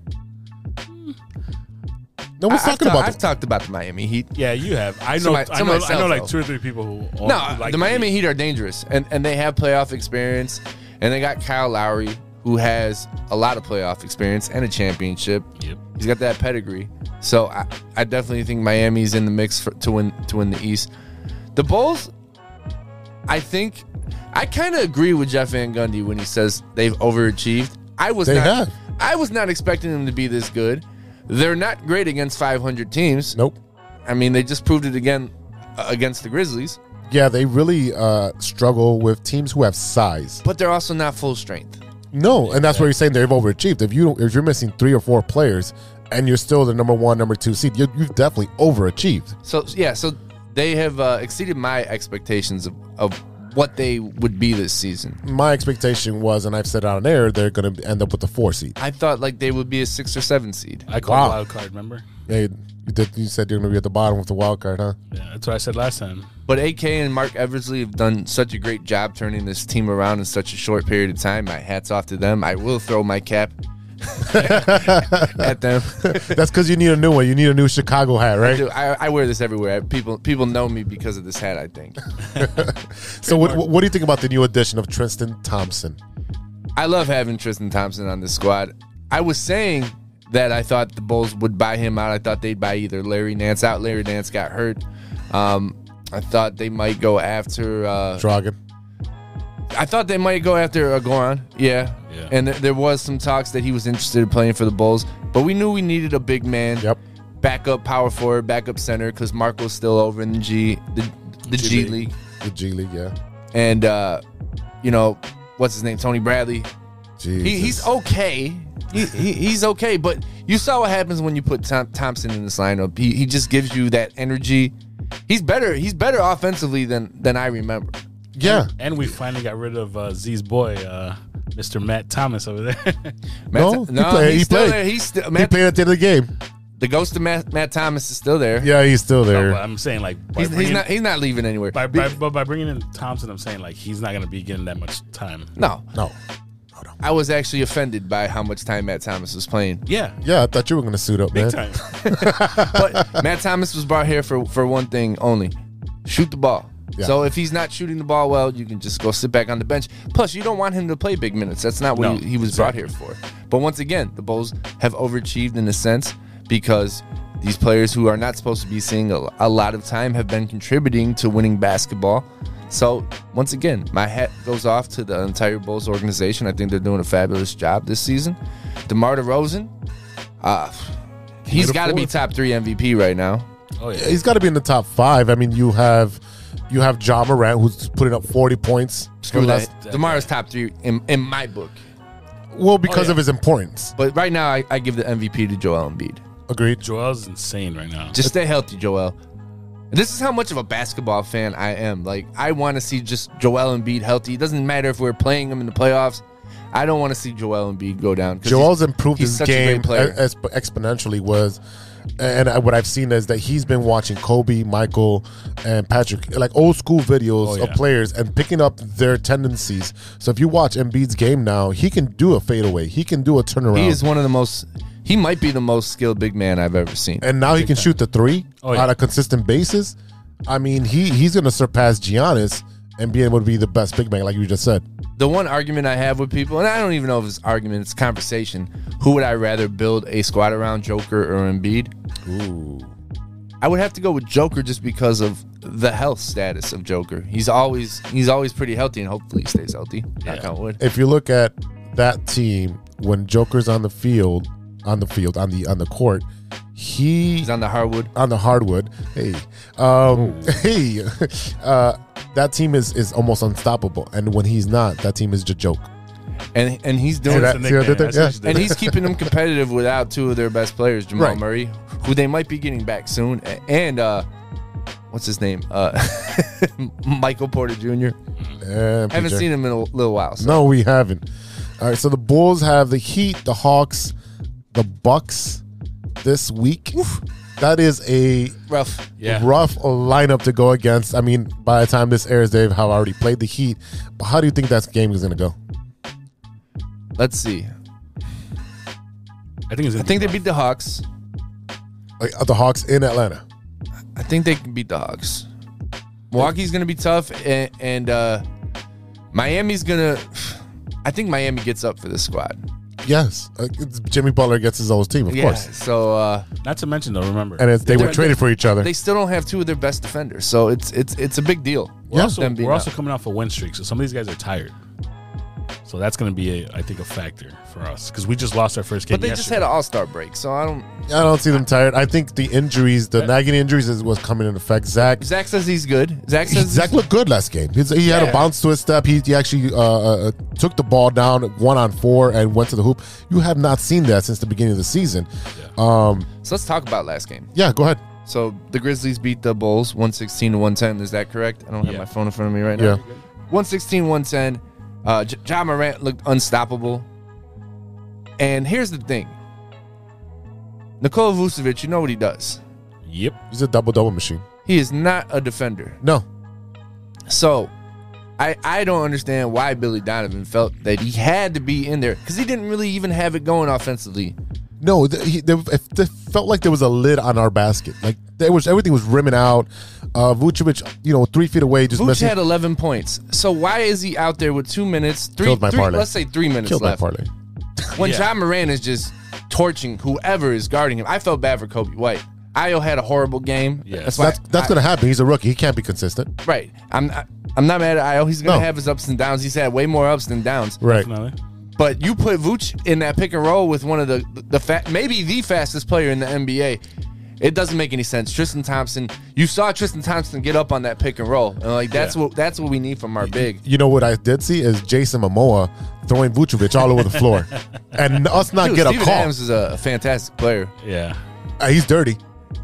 No one's I, have talking about I've them. talked about the Miami Heat. Yeah, you have. I To know. my- I to know. I know like two or three people who. No, who like the Miami Heat are dangerous, and and they have playoff experience, and they got Kyle Lowry, who has a lot of playoff experience and a championship. Yep. He's got that pedigree. So I, I definitely think Miami's in the mix for, to win to win the East. The Bulls, I think, I kind of agree with Jeff Van Gundy when he says they've overachieved. I was They not. have. I was not expecting them to be this good. They're not great against 500 teams. Nope. I mean, they just proved it again uh, against the Grizzlies. Yeah, they really uh, struggle with teams who have size. but they're also not full strength. No, and that's where you're saying they've overachieved. If you if you're missing three or four players and you're still the number one, number two seed, you, you've definitely overachieved. So yeah, so they have uh, exceeded my expectations of, of what they would be this season. My expectation was, and I've said it on air, they're going to end up with the four seed. I thought like they would be a six or seven seed. I called Wow. wild card. Remember? Hey, you, did, you said you're going to be at the bottom with the wild card, huh? Yeah, that's what I said last time. But AK and Marc Eversley have done such a great job turning this team around in such a short period of time. My hats off to them. I will throw my cap at them. That's because you need a new one. You need a new Chicago hat, right? Dude, I, I wear this everywhere. People people know me because of this hat. I think. So, what, what do you think about the new addition of Tristan Thompson? I love having Tristan Thompson on the squad. I was saying that I thought the Bulls would buy him out. I thought they'd buy either Larry Nance out. Larry Nance got hurt. Um, I thought they might go after. Uh, Dragic. I thought they might go after Goran. Yeah. Yeah. And th- there was some talks that he was interested in playing for the Bulls, but we knew we needed a big man. Yep. Backup power forward, backup center, because Marko's still over in the G, the, the G, G League. The G League, yeah. and uh, you know, what's his name? Tony Bradley. He, he's okay. He, he, he's okay, but you saw what happens when you put Tom, Thompson in this lineup. He, he just gives you that energy. He's better. He's better offensively than than I remember. Yeah. And we finally got rid of uh, Z's boy, uh, Mr. Matt Thomas over there. Matt, No, Tho- he played- he's he still played. there. He's still He Matt, played at the end of the game. the ghost of Matt, Matt Thomas is still there. Yeah, he's still No, there. but I'm saying like by he's, he's not he's not leaving anywhere. by, by, but by bringing in Thompson, I'm saying like he's not going to be getting that much time. no, no. I was actually offended by how much time Matt Thomas was playing. Yeah, Yeah, I thought you were going to suit up, big man. time. But Matt Thomas was brought here for for one thing only: shoot the ball. Yeah. So if he's not shooting the ball well, you can just go sit back on the bench. Plus, you don't want him to play big minutes. That's not what No, he, he was brought here for. But once again, the Bulls have overachieved in a sense because these players who are not supposed to be seeing a, a lot of time have been contributing to winning basketball. So once again, my hat goes off to the entire Bulls organization. I think they're doing a fabulous job this season. DeMar DeRozan, uh, he's got to be top three MVP right now. Oh yeah, He's got to be in the top five. I mean, you have you have Ja Morant who's putting up 40 points. Screw for that. last- Demar's top three in, in my book. Well, because Oh, yeah. of his importance. But right now, I, I give the MVP to Joel Embiid. Agreed. Joel's insane right now. Just stay healthy, Joel. This is how much of a basketball fan I am. Like, I want to see just Joel Embiid healthy. It doesn't matter if we're playing him in the playoffs. I don't want to see Joel Embiid go down. 'cause Joel's he's- improved he's his such a great game player. exp- exponentially. Was and I- what I've seen is that he's been watching Kobe, Michael, and Patrick, like old school videos Oh, of players, and picking up their tendencies. So if you watch Embiid's game now, he can do a fadeaway. He can do a turnaround. He is one of the most. He might be the most skilled big man I've ever seen. and now he can shoot the three Oh, yeah. on a consistent basis. I mean, he he's going to surpass Giannis and be able to be the best big man, like you just said. the one argument I have with people, and I don't even know if it's argument, it's conversation. Who would I rather build a squad around, Joker or Embiid? Ooh, I would have to go with Joker just because of the health status of Joker. He's always he's always pretty healthy, and hopefully he stays healthy. Knock on wood. If you look at that team when Joker's on the field, on the field, on the on the court, he He's on the hardwood. on the hardwood. Hey, um, hey, uh, that team is is almost unstoppable. And when he's not, that team is just joke. and and he's doing Hey, that- see what I did there? That's what Yeah. and he's keeping them competitive without two of their best players, Jamal Right. Murray, who they might be getting back soon, and uh, what's his name, uh, Michael Porter Jr. And Haven't PJ. seen him in a little while. So. No, we haven't. All right, so the Bulls have the Heat, the Hawks, the Bucks this week. That is a rough. Yeah. rough lineup to go against. I mean, by the time this airs, they've have already played the Heat. But how do you think that game is going to go? Let's see. I think it's I think they beat the Hawks. Like, are the Hawks in Atlanta? I think they can beat the Hawks. Milwaukee's gonna be tough, and, and uh, Miami's gonna. I think Miami gets up for this squad. Yes. Uh, it's Jimmy Butler gets his old team, of yeah. course. So uh, Not to mention though, remember, And it's, they were They're- traded for each other. they still don't have two of their best defenders. So it's it's it's a big deal. we're Yeah. also, Them being we're also coming off a win streak, so some of these guys are tired. So that's going to be, a, I think, a factor for us because we just lost our first game. But they just had an All Star break, so I don't. I don't see them tired. I think the injuries, the nagging injuries, is what's coming in effect. Zach Zach says he's good. Zach says Zach looked good last game. He's, he had Yeah. a bounce to his step. He, he actually uh, uh, took the ball down one on four and went to the hoop. You have not seen that since the beginning of the season. Um, So let's talk about last game. yeah, go ahead. So the Grizzlies beat the Bulls 116 to 110. Is that correct? I don't have Yeah. my phone in front of me right now. Yeah. 116 110. Uh, J- Ja Morant looked unstoppable. And here's the thing Nikola Vucevic, you know what he does. Yep. He's a double double machine. He is not a defender. No, So I, I don't understand why Billy Donovan felt that he had to be in there because he didn't really even have it going offensively. no. he, it felt like there was a lid on our basket. Like there was everything was rimming out. Uh, Vucevic, you know, three feet away, just Vooch missing. had 11 points. So why is he out there with two minutes, three, Killed my three- parlay. let's say three minutes Killed my left? parlay. when Yeah. Ja Morant is just torching whoever is guarding him. I felt bad for Coby White. Ayo had a horrible game. Yeah. That's why That's that's I- going to happen. He's a rookie. He can't be consistent. right. I'm not, I'm not mad at Ayo. He's gonna No. have his ups and downs. He's had way more ups than downs. Right. Definitely. But you put Vooch in that pick and roll with one of the the fa- maybe the fastest player in the NBA. It doesn't make any sense. Tristan Thompson, you saw Tristan Thompson get up on that pick and roll, and like that's Yeah. what that's what we need from our big. You know what I did see is Jason Momoa throwing Vucevic all over the floor, and us not Dude, get a call. Adams is a fantastic player. Yeah. Uh, he's dirty.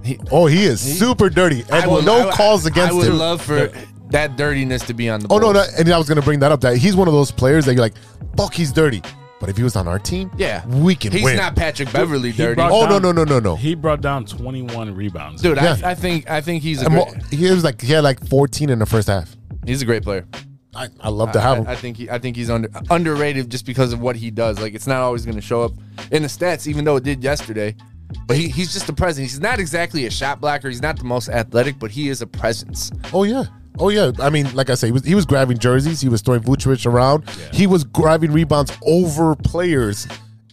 He- oh, he is super dirty, and I would- no I would- calls against him. I would him. love for that dirtiness to be on the. oh no, Bulls. no, and I was gonna bring that up. That he's one of those players that you're like, fuck, he's dirty. But if he was on our team, Yeah, we can He's win. not Patrick Beverley He dirty. oh no, down- no, no, no, no. He brought down 21 rebounds. Dude, Yeah. I, I think I think he's a And great, he was like he had like 14 in the first half. he's a great player. I, I love to have him. I, I think he I think he's under underrated just because of what he does. Like it's not always going to show up in the stats, even though it did yesterday. But he, he's just a presence. He's not exactly a shot blocker. He's not the most athletic, but he is a presence. oh yeah. Oh yeah, I mean, like I say, he was he was grabbing jerseys. He was throwing Vucevic around. He was grabbing rebounds over players,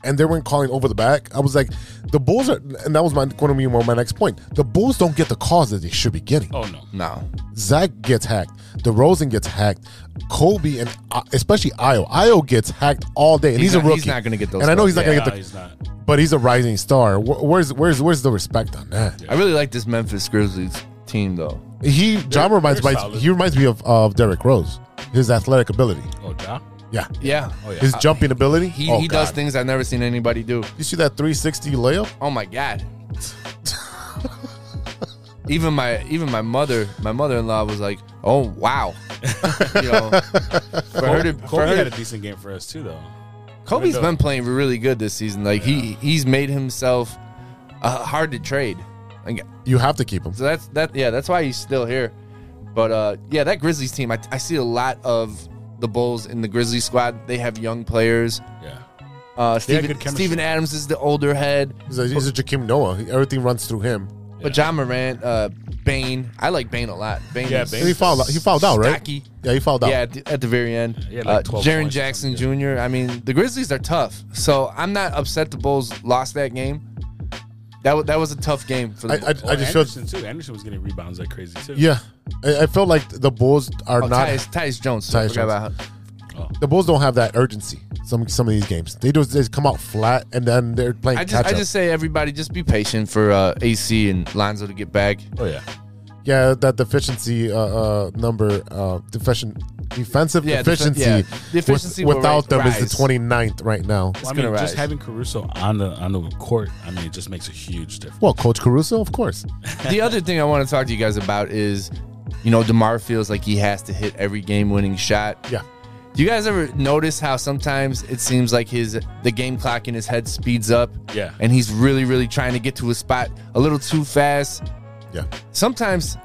and they weren't calling over the back. I was like, the Bulls are, and that was my going to be my next point. The Bulls don't get the calls that they should be getting. Oh, no. No, Zach gets hacked. The DeRozan gets hacked. Coby and uh, especially Ayo. Ayo gets hacked all day, and he's, He's a not- rookie. he's not gonna get those And I know he's not calls. going to No, get he's the, not. but he's a rising star. Where's where's where's the respect on that? I really like this Memphis Grizzlies team though. He John reminds me. solid. He reminds me of of Derrick Rose. His athletic ability. Oh, Ja? Yeah. Yeah, Oh, yeah. His jumping ability. he, oh, he does God. things I've never seen anybody do. You see that 360 layup? Oh my god. even my even my mother my mother in law was like, oh wow. you know, for her to, for Coby her had a decent game for us, too, though. Coby's Window. been playing really good this season. Like he he's made himself uh, hard to trade. Like, You have to keep him. so that's that yeah that's why he's still here. But uh, yeah, that Grizzlies team, I, I see a lot of the Bulls in the Grizzlies squad. They have young players. Yeah. Uh, Steven. Steven Adams is the older head, He's a, he's a Joakim Noah. Everything runs through him. but Ja Morant, uh, Bane. I like Bane a lot. Bane Yeah, is Bane. And he fouled. He fouled out, right? stocky. Yeah, he fouled out. Yeah, at the, at the very end. Yeah, had like uh, 12 Jaren points or Jackson something, Jr. I mean, the Grizzlies are tough, so I'm not upset the Bulls lost that game. That was that was a tough game for I, the. I, Oh, I just showed. Anderson too. Anderson was getting rebounds like crazy too. Yeah, I, I felt like the Bulls are oh, not. Tyus, Tyus Jones. Tyus I Jones. about The Bulls don't have that urgency. Some some of these games, they just they just come out flat, and then they're playing I just catch I up. just say everybody just be patient for uh, AC and Lonzo to get back. Oh yeah. Yeah, that deficiency uh, uh, number, uh, deficient defensive Yeah, defe- deficiency, yeah. with- Deficiency will without them rise. is the 29th right now. Well, I mean, rise. just having Caruso on the on the court, I mean, it just makes a huge difference. Well, Coach Caruso, of course. the other thing I want to talk to you guys about is, you know, Demar feels like he has to hit every game-winning shot. Yeah. Do you guys ever notice how sometimes it seems like his the game clock in his head speeds up? Yeah. And he's really, really trying to get to a spot a little too fast. Yeah. Sometimes,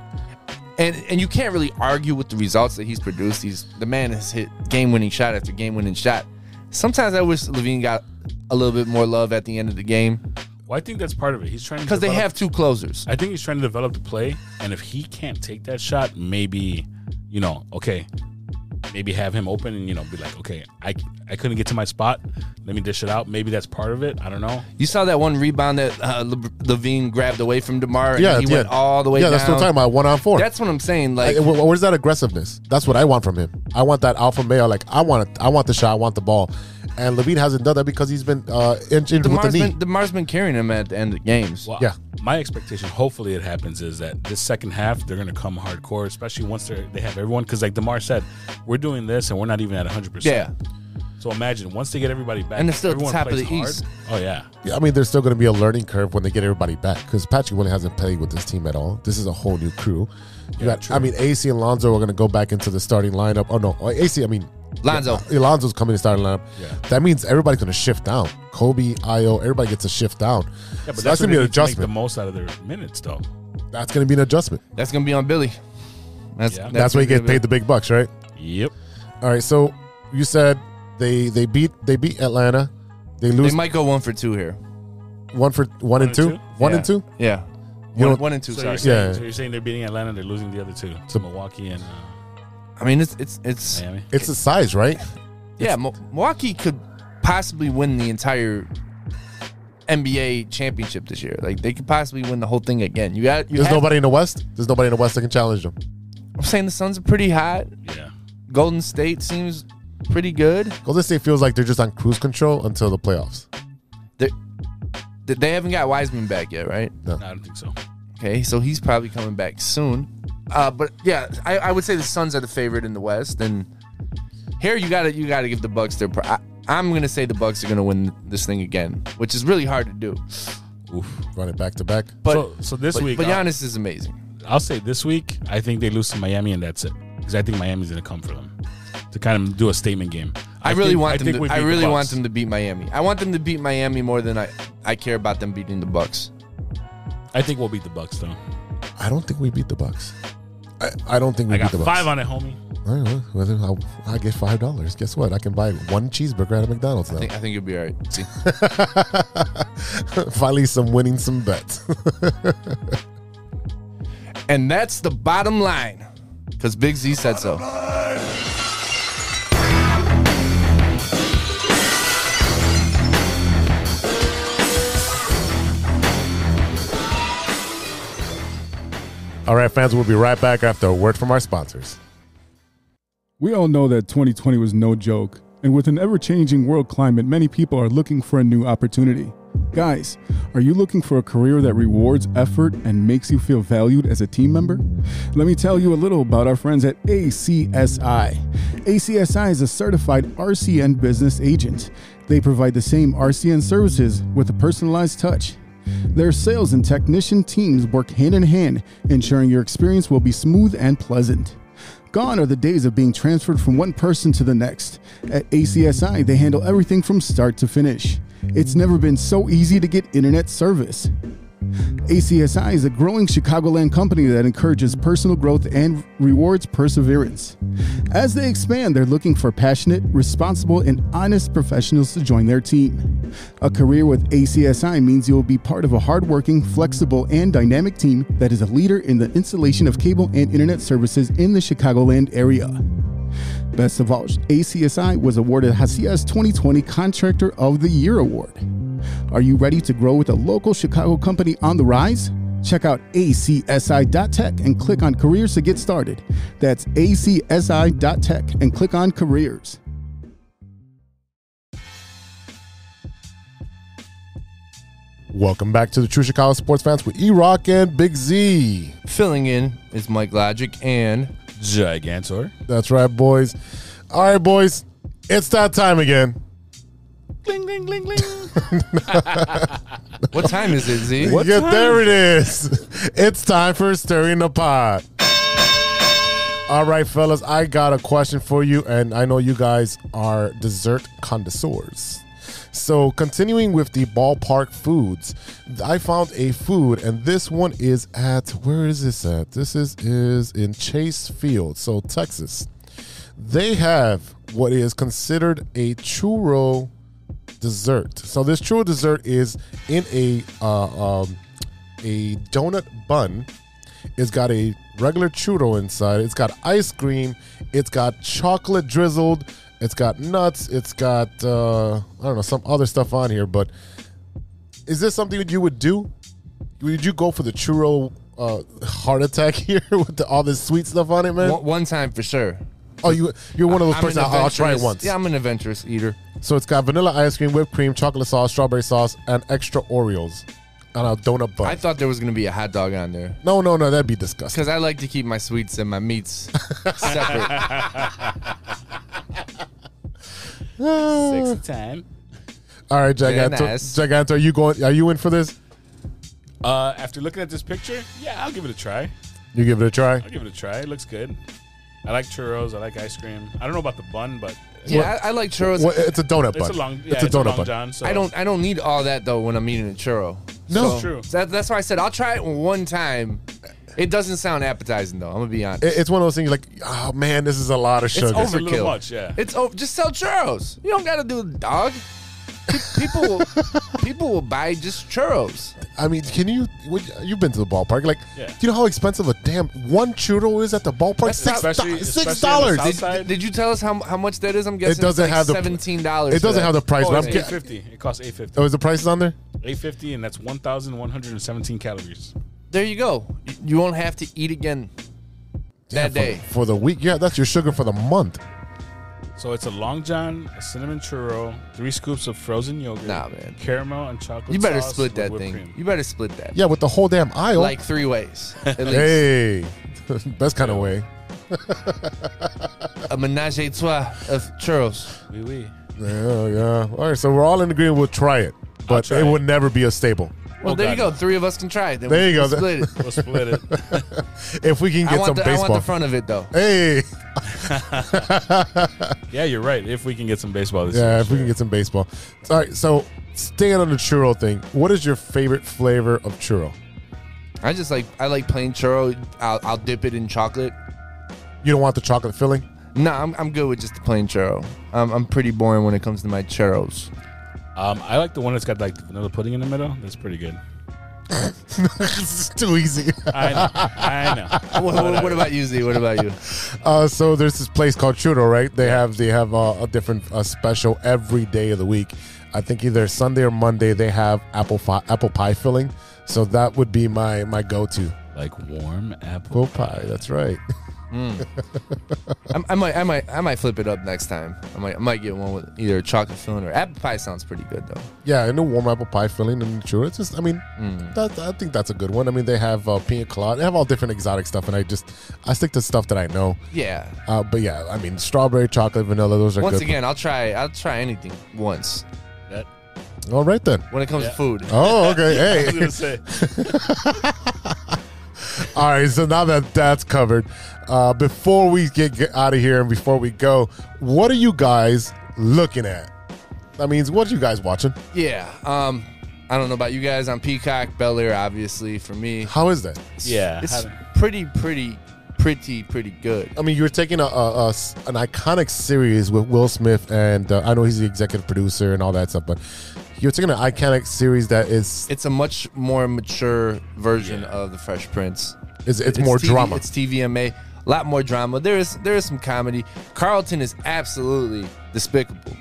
and and you can't really argue with the results that he's produced. He's the man has hit game-winning shot after game-winning shot. Sometimes I wish LaVine got a little bit more love at the end of the game Well, I think that's part of it. He's trying because they have two closers. I think he's trying to develop the play, and if he can't take that shot, maybe you know, okay, maybe have him open and you know, be like, okay, I I couldn't get to my spot. Let me dish it out. Maybe that's part of it. I don't know. You saw that one rebound that uh, LaVine grabbed away from Demar, and Yeah, he yeah. went all the way Yeah, down. that's what I'm talking about. One on four. That's what I'm saying. Like, Like, where's that aggressiveness? That's what I want from him. I want that alpha male. Like I want it. I want the shot. I want the ball. And LaVine hasn't done that because he's been uh, injured with the knee. been, Demar's been carrying him at the end of games. Well, Yeah. My expectation, hopefully, it happens is that this second half they're going to come hardcore, especially once they they have everyone. Because like Demar said, we're doing this and we're not even at 100. percent Yeah. percent So imagine once they get everybody back, And they're still at the everyone top of the hard. East. Oh yeah, Yeah, I mean, there's still going to be a learning curve when they get everybody back because Patrick Williams hasn't played with this team at all. This is a whole new crew. You got, I mean, AC and Lonzo are going to go back into the starting lineup. Oh no, AC. I mean, Lonzo. yeah, Lonzo's coming to starting lineup. Yeah. That means everybody's going to shift down. Coby, Ayo, everybody gets a shift down. yeah, but So that's, that's going to be what an they make adjustment. The most out of their minutes, though. That's going to be an adjustment. That's gonna be on Billy. That's Yeah. That's, why you gonna get paid the big bucks, right? Yep. All right. So you said they they beat they beat Atlanta. They lose. They might go one for two here. one for one, and and two. two? One Yeah. and two. Yeah. You One, one and two. So sorry. you're, saying, Yeah. so you're saying they're beating Atlanta, they're losing the other two to So- Milwaukee and uh, I mean, it's it's it's Miami. It's the size, right? yeah. Mo- Milwaukee could possibly win the entire NBA championship this year. Like they could possibly win the whole thing again. You got you. There's have- nobody in the West. There's nobody in the West that can challenge them. I'm saying the Suns are pretty hot. Yeah. Golden State seems pretty good. Golden State feels like they're just on cruise control until the playoffs. They they haven't got Wiseman back yet, right? No, I don't think so. Okay, so he's probably coming back soon. Uh, but yeah, I, I would say the Suns are the favorite in the West, and here you gotta you gotta give the Bucks their. Pro- I, I'm gonna say the Bucks are gonna win this thing again, which is really hard to do. Oof. Run it back to back. But so, so this but, week, but I'll- Giannis is amazing. I'll say this week, I think they lose to Miami, and that's it. Because I think Miami's going to come for them to kind of do a statement game. I, really think- want I them. think To, I beat the really want them to beat Miami. I want them to beat Miami more than I I care about them beating the Bucks. I think we'll beat the Bucks though. I don't think we beat the Bucks. I, I don't think we I beat got the Bucks. five on it, homie. All right, well, whether I'll, I get five dollars. Guess what? I can buy one cheeseburger at a McDonald's now. I think I think you'll be all right. See, Finally, some winning some bets. and that's the bottom line, because Big Z said so. All right, fans, we'll be right back after a word from our sponsors. We all know that 2020 was no joke, and with an ever changing world climate, many people are looking for a new opportunity. Guys, are you looking for a career that rewards effort and makes you feel valued as a team member? Let me tell you a little about our friends at ACSI. ACSI is a certified RCN business agent. They provide the same RCN services with a personalized touch. Their sales and technician teams work hand in hand, ensuring your experience will be smooth and pleasant. Gone are the days of being transferred from one person to the next. At ACSI, they handle everything from start to finish. It's never been so easy to get internet service. ACSI is a growing Chicagoland company that encourages personal growth and rewards perseverance. As they expand, they're looking for passionate, responsible, and honest professionals to join their team. A career with ACSI means you will be part of a hardworking, flexible, and dynamic team that is a leader in the installation of cable and internet services in the Chicagoland area. Best of all, ACSI was awarded HACIA's 2020 Contractor of the Year Award. Are you ready to grow with a local Chicago company on the rise? Check out acsi.tech and click on careers to get started. That's acsi.tech and click on careers. Welcome back to the True Chicago Sports Fans with E Rock and Big Z. Filling in is Mike Logic and Gigantor. That's right, boys. All right, boys. It's that time again. Gling, gling, gling, gling. what time is it, Z? yeah, there it is. It's time for stirring the pot. All right, fellas, I got a question for you, and I know you guys are dessert connoisseurs. So, continuing with the ballpark foods, I found a food, and this one is at where is this at? This is is in Chase Field, so Texas. They have what is considered a churro dessert. So this churro dessert is in a uh, um, a donut bun. It's got a regular churro inside. It's got ice cream. It's got chocolate drizzled. It's got nuts. It's got uh, I don't know some other stuff on here. But is this something that you would do? Would you go for the churro uh, heart attack here with the, all this sweet stuff on it, man? One, one time for sure. Oh, you you're one of those I'm persons. I'll, I'll try it once. Yeah, I'm an adventurous eater. So it's got vanilla ice cream, whipped cream, chocolate sauce, strawberry sauce, and extra Oreos on a donut bun. I thought there was gonna be a hot dog on there no, no, no, that'd be disgusting. because I like to keep my sweets and my meats separate. Sexy time. All right, Gigantor, nice. Gigantor, are you going? Are you in for this? Uh, after looking at this picture, yeah, I'll give it a try. You give it a try. I'll give it a try. It looks good. I like churros. I like ice cream. I don't know about the bun, but Yeah, I, I like churros. Well, it's a donut bun. it's a long. Yeah, it's a donut long bun. John. So I don't. I don't need all that though when I'm eating a churro. No. So- True. so that, that's why I said I'll try it one time. It doesn't sound appetizing though. I'm gonna be honest. It- It's one of those things like, oh man, this is a lot of It's sugar. It's a little overkill. much, yeah. It's over. Just sell churros. You don't gotta do a dog. Pe- People, will, people will buy just churros. I mean, can you? would- You've been to the ballpark. Like, Yeah. do you know how expensive a damn one churro is at the ballpark? That's Six, not- Especially- do- especially six on the dollars. south It, side. Did you tell us how, how much that is? I'm guessing It doesn't it's like have the- seventeen dollars. it doesn't have the price. Oh, but it's I'm eight ge- fifty. It costs eight fifty. Oh, is the prices on there? Eight fifty, and that's one thousand one hundred and seventeen calories. There you go. You- You won't have to eat again Yeah, that for- day. for the week. Yeah, that's your sugar for the month. So it's a long john, a cinnamon churro, three scoops of frozen yogurt, Nah, man. caramel and chocolate. You better sauce split with that whipped thing. cream. You better split that. Yeah, with the whole damn aisle. Like three ways. At least. hey, best kind of way. A menage a trois of churros. Oui, oui. Yeah, yeah. All right, so we're all in agreement. We'll try it, but try it it. would never be a staple. Well, Oh, there you go. Three of us can try it. Then There we you can go. Split it. We'll split it. If we can I get want, some the, I want the front of it though. hey, yeah, you're right. If we can get some baseball this yeah, year. if we can get some baseball. All right, so staying on the churro thing, what is your favorite flavor of churro? I just like I like plain churro. I'll, I'll dip it in chocolate. You don't want the chocolate filling? Nah, I'm, I'm good with just the plain churro. I'm, I'm pretty boring when it comes to my churros. Um, I like the one that's got like vanilla pudding in the middle. That's pretty good. it's too easy. I know. I know. what, what- what about you, Z? What about you? Uh, so there's this place called Churro, right? They have they have uh, a different uh, special every day of the week. I think either Sunday or Monday they have apple fi- apple pie filling. So that would be my my go to. Like warm apple. Apple pie. That's right. I, I might I might I might flip it up next time. I might I might get one with either chocolate filling or apple pie. Sounds pretty good though. Yeah, and the warm apple pie filling and sure, It's just, I mean, that, I think that's a good one. I mean, they have uh, pina colada. They have all different exotic stuff, and I just I stick to stuff that I know. Yeah. Uh, but yeah, I mean, strawberry, chocolate, vanilla. Those are good. Once good. again, I'll try I'll try anything once That, All right then. when it comes to food. Oh, okay. I was Hey. gonna say. All right, so now that that's covered, uh, before we get, get out of here and before we go, what are you guys looking at? That means what are you guys watching? Yeah. Um, I don't know about you guys on Peacock, Bel Air, obviously for me. How is that? Yeah. It's pretty, pretty, pretty, pretty good. I mean, you're taking a, a- a s- an iconic series with Will Smith, and uh, I know he's the executive producer and all that stuff, but you're taking an iconic series that is It's a much more mature version of the Fresh Prince. is it's, more TV drama. It's TVMA. A lot more drama. There is there is some comedy. Carlton is absolutely despicable.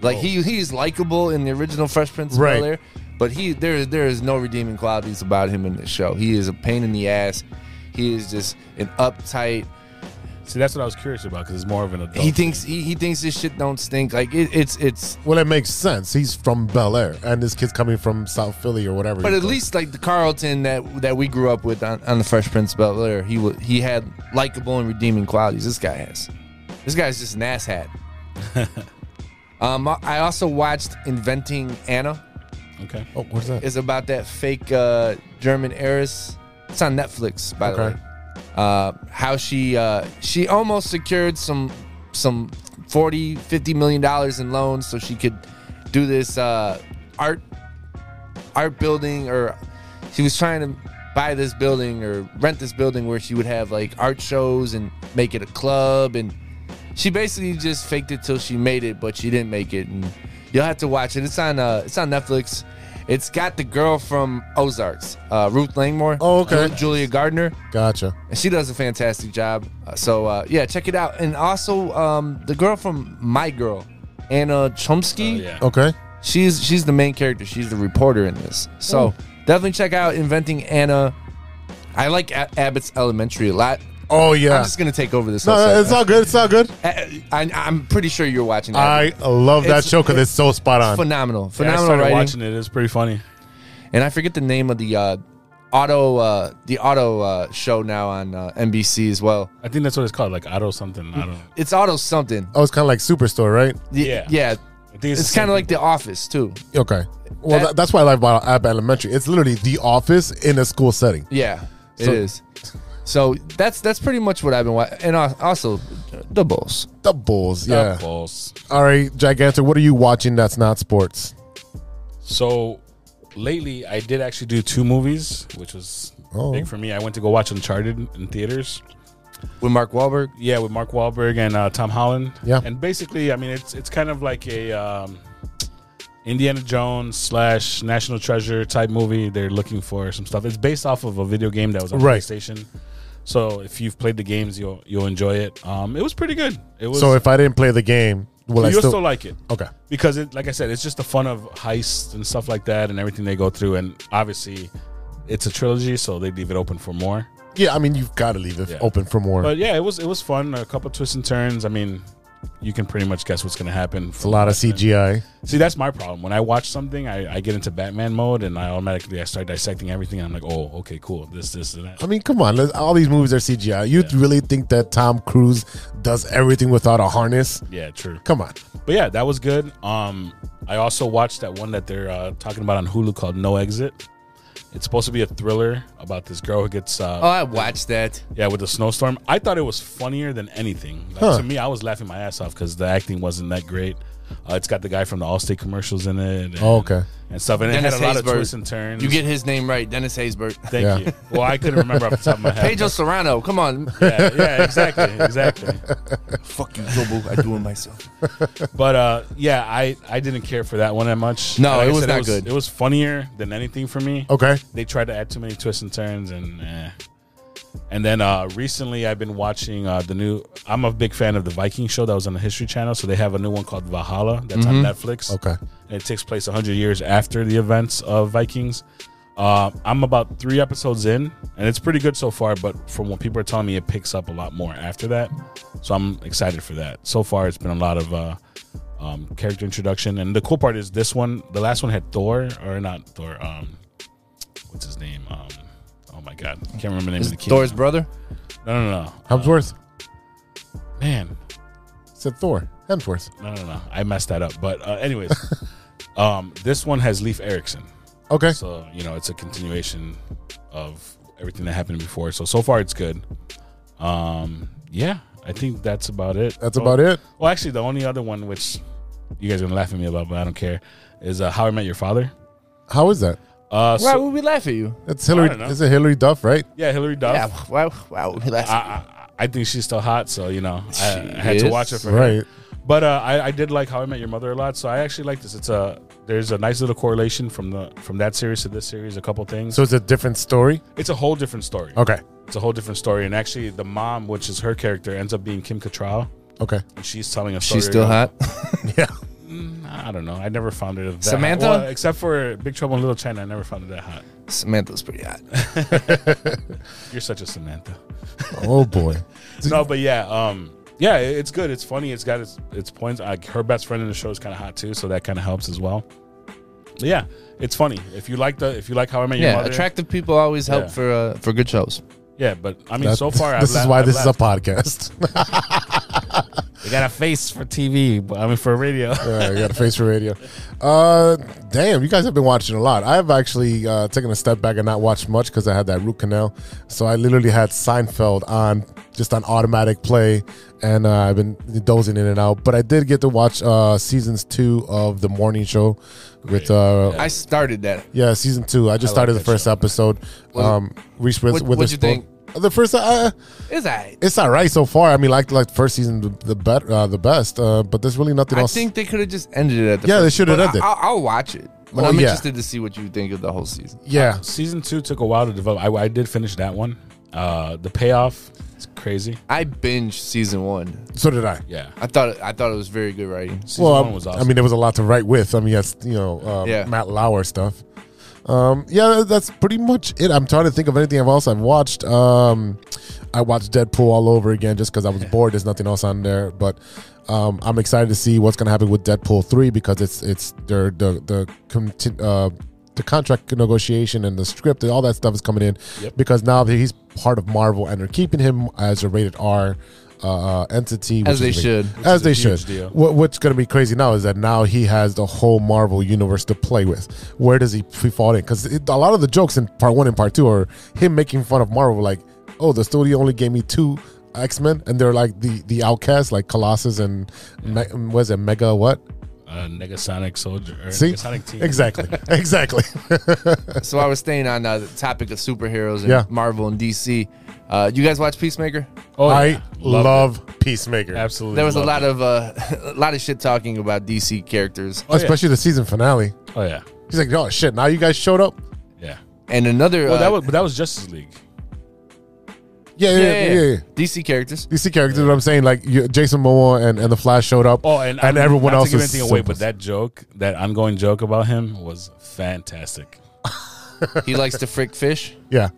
Like he oh. he's likable in the original Fresh Prince of Right. Bel Air, but he there is there is no redeeming qualities about him in this show. He is a pain in the ass. He is just an uptight. See, that's what I was curious about because it's more of an adult. He thinks he, he thinks this shit don't stink. Like it, it's it's. Well, it makes sense. He's from Bel Air, and this kid's coming from South Philly or whatever. But at from. least like the Carlton that that we grew up with on, on the Fresh Prince of Bel Air, he wa he had likable and redeeming qualities. This guy has. This guy's just an asshat. um, I also watched Inventing Anna. Okay. oh, what's that? It's about that fake uh, German heiress. It's on Netflix, by the way. Uh, how she uh, she almost secured some some 40 50 million dollars in loans so she could do this uh, art art building or she was trying to buy this building or rent this building where she would have like art shows and make it a club and she basically just faked it till she made it but she didn't make it and you'll have to watch it. It's on uh it's on netflix it's got the girl from ozarks uh ruth langmore Oh, okay. Ju- Julia Garner Gotcha. and she does a fantastic job Uh, so uh yeah check it out and also um the girl from my girl Anna Chlumsky Oh, yeah. Okay. She's she's the main character. She's the reporter in this. So definitely check out Inventing Anna. I like A- Abbott's Elementary a lot. Oh yeah. I'm just gonna take over this. no, whole no, it's all good. It's all good. I, I, I'm pretty sure you're watching that. I love that It's- show because it's so spot on. phenomenal, Yeah, I phenomenal started writing. watching it. It's pretty funny. And I forget the name of the uh, auto uh, the auto uh, show now on uh, NBC as well. I think that's what it's called, like Auto something. I don't. Know. It's auto something. Oh, it's kind of like Superstore, right? Yeah. yeah. I think It's kind of like The Office too. Okay. Well, That- that, that's why I like about Abbott Elementary. It's literally the office in a school setting. Yeah, it So- is. So that's that's pretty much what I've been watching, and also the Bulls. The Bulls, thing. yeah. Balls. All right, Gigantic. What are you watching that's not sports? So lately, I did actually do two movies, which was Oh. big for me. I went to go watch Uncharted in theaters. with Mark Wahlberg. Yeah, with Mark Wahlberg and uh, Tom Holland. Yeah. and basically, I mean, it's it's kind of like a um, Indiana Jones slash National Treasure type movie. They're looking for some stuff. It's based off of a video game that was on Right. PlayStation. So if you've played the games, you'll you'll enjoy it. Um, it was pretty good. It was. So if I didn't play the game, will I you'll still? still like it okay. because it, like I said, it's just the fun of heists and stuff like that, and everything they go through. And obviously, it's a trilogy, so they leave it open for more. Yeah, I mean you've got to leave it Yeah. open for more. But yeah, it was it was fun. A couple twists and turns. I mean, you can pretty much guess what's going to happen. it's a lot of CGI. See, that's my problem. When I watch something, I, I get into Batman mode, and I automatically I start dissecting everything. I'm like, oh, okay, cool. This, this, and that. I mean, come on. All these movies are CGI. You really think that Tom Cruise does everything without a harness? Yeah, true. Come on. But yeah, that was good. Um, I also watched that one that they're uh, talking about on Hulu called No Exit. It's supposed to be a thriller about this girl who gets uh, Oh, I watched that. Yeah, with the snowstorm. I thought it was funnier than anything. Like, Huh. To me, I was laughing my ass off because the acting wasn't that great. Uh, it's got the guy from the Allstate commercials in it. And, Oh, okay. And stuff. And Dennis it had a lot Haysbert. of twists and turns. You get his name right, Dennis Haysbert. Thank Yeah. you. Well, I couldn't remember off the top of my head. Pedro Cerrano, come on. yeah, yeah, exactly, exactly. Fuck you, Jobu. I do it myself. But uh, yeah, I I didn't care for that one that much. No, Like it was said, not good. It was funnier than anything for me. Okay. They tried to add too many twists and turns, and eh. And then uh, recently I've been watching uh, the new. I'm a big fan of the Viking show that was on the History Channel. So they have a new one called Valhalla that's on Netflix. Okay. and it takes place 100 years after the events of Vikings. Uh, I'm about three episodes in, and it's pretty good so far. But from what people are telling me, it picks up a lot more after that. So I'm excited for that. So far, it's been a lot of uh, um, character introduction, and the cool part is this one. The last one had Thor, or not Thor. Um, what's his name? Um, my god, I can't remember the name Is of the kid. Thor's brother? No, no, no, Hemsworth. man. Said Thor. Hemsworth. No, no, no. I messed that up. But uh, anyways, um, this one has Leif Erikson. Okay. So you know, it's a continuation of everything that happened before. So so far, it's good. Um, yeah, I think that's about it. That's Oh, about it. Well, actually, the only other one which you guys are gonna laugh at me about, but I don't care, is uh, How I Met Your Father. How is that? Uh, Why so, would we laugh at you? It's Hilary. don't know. Is it Hilary Duff, right? yeah, Hilary Duff. Yeah, why, why would we laugh I. I, I think she's still hot, so you know, I, I had to watch it for her. Right. But uh, I, I did like How I Met Your Mother a lot, so I actually like this. It's a there's a nice little correlation from the from that series to this series. A couple things. So it's a different story. it's a whole different story. Okay. It's a whole different story. And actually, the mom, which is her character, ends up being Kim Cattrall. Okay. And she's telling a story. She's still of- hot. Yeah. I don't know. I never found it that Samantha? Hot. Well, except for Big Trouble in Little China, I never found it that hot. Samantha's pretty hot. You're such a Samantha. Oh boy. no, but yeah, um, yeah, it's good. It's funny. It's got its its points. Like her best friend in the show is kind of hot too, so that kind of helps as well. But yeah, it's funny. If you like the if you like How I Met Your Yeah, Mother, attractive people always help Yeah. for uh, for good shows. Yeah, but I mean, That- so far, this I've is la- why I've this is a laughed. podcast. They got a face for TV, but I mean for radio. yeah, you got a face for radio. Uh, damn, you guys have been watching a lot. I've actually uh, taken a step back and not watched much because I had that root canal. So I literally had Seinfeld on just on automatic play, and uh, I've been dozing in and out. But I did get to watch uh, seasons two of the morning show with uh, I started that. yeah, season two. I just I started like the first show. episode. Um, Reese what- what'd you think? The first, uh, It's alright. it's all right so far. I mean, like like first season the, the bet uh, the best, uh, but there's really nothing I else. think they could have just ended it at the Yeah, they first- should have but ended. I, I'll, I'll watch it, but Oh, I'm yeah. interested to see what you think of the whole season. yeah, Season two took a while to develop. I, I did finish that one. Uh, the payoff, it's crazy. I binged season one. so did I. Yeah, I thought I thought it was very good writing. season well, one was awesome. I mean, there was a lot to write with. I mean, that's you know uh, Yeah. Matt Lauer stuff. Um, yeah, that's pretty much it. I'm trying to think of anything else I've watched. Um, I watched Deadpool all over again just because I was bored. There's nothing else on there, but um, I'm excited to see what's going to happen with Deadpool three because it's it's their the the conti- uh, the contract negotiation and the script and all that stuff is coming in Yep. because now that he's part of Marvel and they're keeping him as a rated R uh, entity, As they big. should. as they should. deal. What, what's going to be crazy now is that now he has the whole Marvel universe to play with. Where does he f- fall in? Because a lot of the jokes in part one and part two are him making fun of Marvel, like, oh, the studio only gave me two X Men, and they're like the the outcasts, like Colossus and Me- was it Mega what? Uh, Negasonic Soldier. Or See, Negasonic Team. exactly, exactly. So I was staying on uh, the topic of superheroes and Yeah. Marvel and DC. Uh, you guys watch Peacemaker? Oh, I yeah. Loved love Peacemaker, absolutely. There was a lot it. of uh, a lot of shit talking about DC characters, Oh, yeah. especially the season finale. Oh yeah, He's like, oh shit, now you guys showed up. yeah. and another. Well, uh, that was but that was Justice League. Yeah, yeah, yeah. yeah, yeah. DC characters. DC characters, what I'm saying, like you, Jason Momoa and, and the Flash showed up. Oh, and, and I'm- everyone not else to give is anything away, but that joke, that ongoing joke about him, was fantastic. He likes to frick fish. yeah.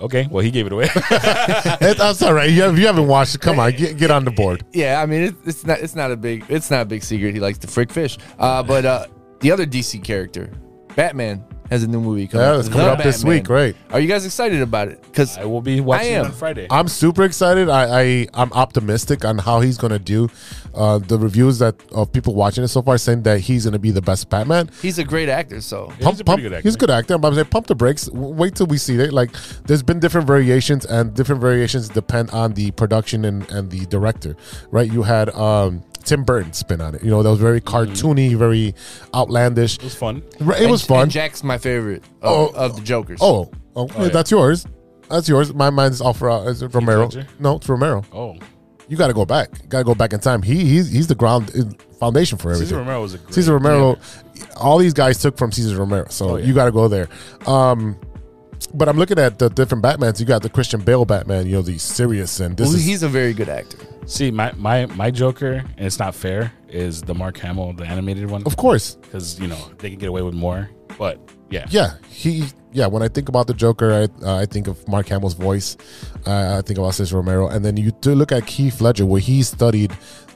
Okay, well he gave it away. It, that's all right. You, have, you haven't watched it. Come on, get, get on the board. Yeah, I mean it, it's not it's not a big it's not a big secret. He likes to frick fish. Uh, but uh, the other DC character, Batman, has a new movie coming. Yeah, out. it's coming The up this Batman. week, right? Are you guys excited about it? Because I will be watching I am. it on Friday. I'm super excited. I, I I'm optimistic on how he's gonna do. Uh, the reviews that of people watching it so far saying that he's gonna be the best Batman. he's a great actor. So Yeah, he's a pretty good actor. He's a good actor. But I'm saying pump the brakes. W- Wait till we see it. Like there's been different variations, and different variations depend on the production and and the director. Right? You had um Tim Burton spin on it. You know that was very cartoony, very outlandish. It was fun. Right, It was fun. And Jack's my favorite of, Oh, of the Jokers. Oh, oh, yeah. that's yours. That's yours. My mine's off for uh, is it Romero. Ledger? No, it's Romero. Oh, You got to go back. Got to go back in time. He he's he's the ground uh, foundation for everything. Cesar Romero was a great. Cesar Romero. All these guys took from Cesar Romero, so Oh, yeah. you got to go there. Um, but I'm looking at the different Batmans. You got the Christian Bale Batman. You know the serious and this Well, is he's a very good actor. See, my my my Joker, and it's not fair, is the Mark Hamill, the animated one, of course. because you know they can get away with more. But yeah, Yeah, he. Yeah, when I think about the Joker, I uh, I think of Mark Hamill's voice. Uh, I think about Cesar Romero, and then you do look at Heath Ledger, where he studied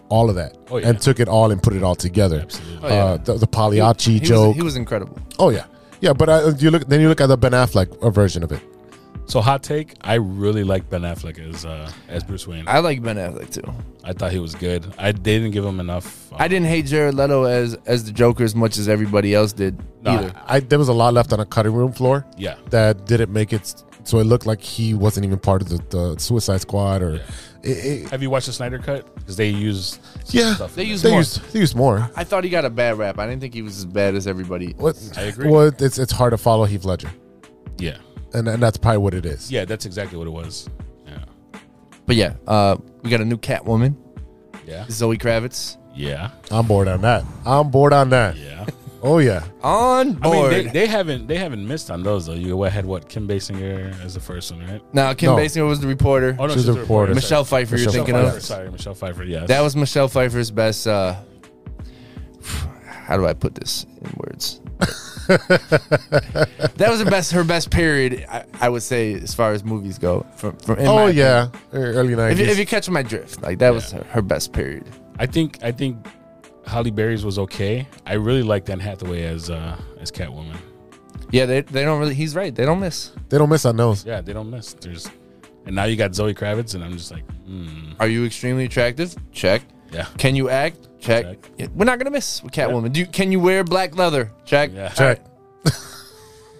all of that Oh, yeah. and took it all and put it all together. Absolutely. Oh, yeah. uh, the, the Pagliacci He joke. Was, he was incredible. oh yeah, yeah. But uh, you look then you look at the Ben Affleck uh, version of it. So hot take, I really like Ben Affleck as uh, as Bruce Wayne. I, I like Ben Affleck too. I thought he was good. I they didn't give him enough. uh, I didn't hate Jared Leto as as the Joker as much as everybody else did No, either. I there was a lot left on a cutting room floor Yeah, that didn't make it, so it looked like he wasn't even part of the, the Suicide Squad or. It, it, have you watched the Snyder cut? Because they use yeah, stuff. They use they more. used they used more. I thought he got a bad rap. I didn't think he was as bad as everybody. What I agree. Well, it's it's hard to follow Heath Ledger, yeah, and and that's probably what it is. yeah, that's exactly what it was. Yeah, But yeah, uh, we got a new Catwoman, yeah, Zoe Kravitz. yeah, I'm bored on that. I'm bored on that. yeah. Oh yeah. On I mean, board. they, they haven't they haven't missed on those though. You had what Kim Basinger as the first one, right? now, Kim No. Basinger was the reporter. Oh no, She's she's the the reporter. reporter. Michelle Pfeiffer, you're thinking Pfeiffer, of. Sorry, Michelle Pfeiffer. Yes, That was Michelle Pfeiffer's best. Uh, how do I put this in words? that was her best. Her best period, I, I would say, as far as movies go. From, from in my Oh opinion. yeah. Early If nineties. you, if you catch my drift, like that was her, her best period. I think I think Halle Berry's was okay. I really liked Anne Hathaway as uh, as Catwoman. Yeah, they they don't really. He's right. They don't miss. they don't miss on those. Yeah, they don't miss. There's and now you got Zoe Kravitz, and I'm just like, hmm. Are you extremely attractive? Check. Yeah. Can you act? Check. Check. Yeah, We're not gonna miss with Catwoman. Do you, can you wear black leather? Check. Yeah. Check.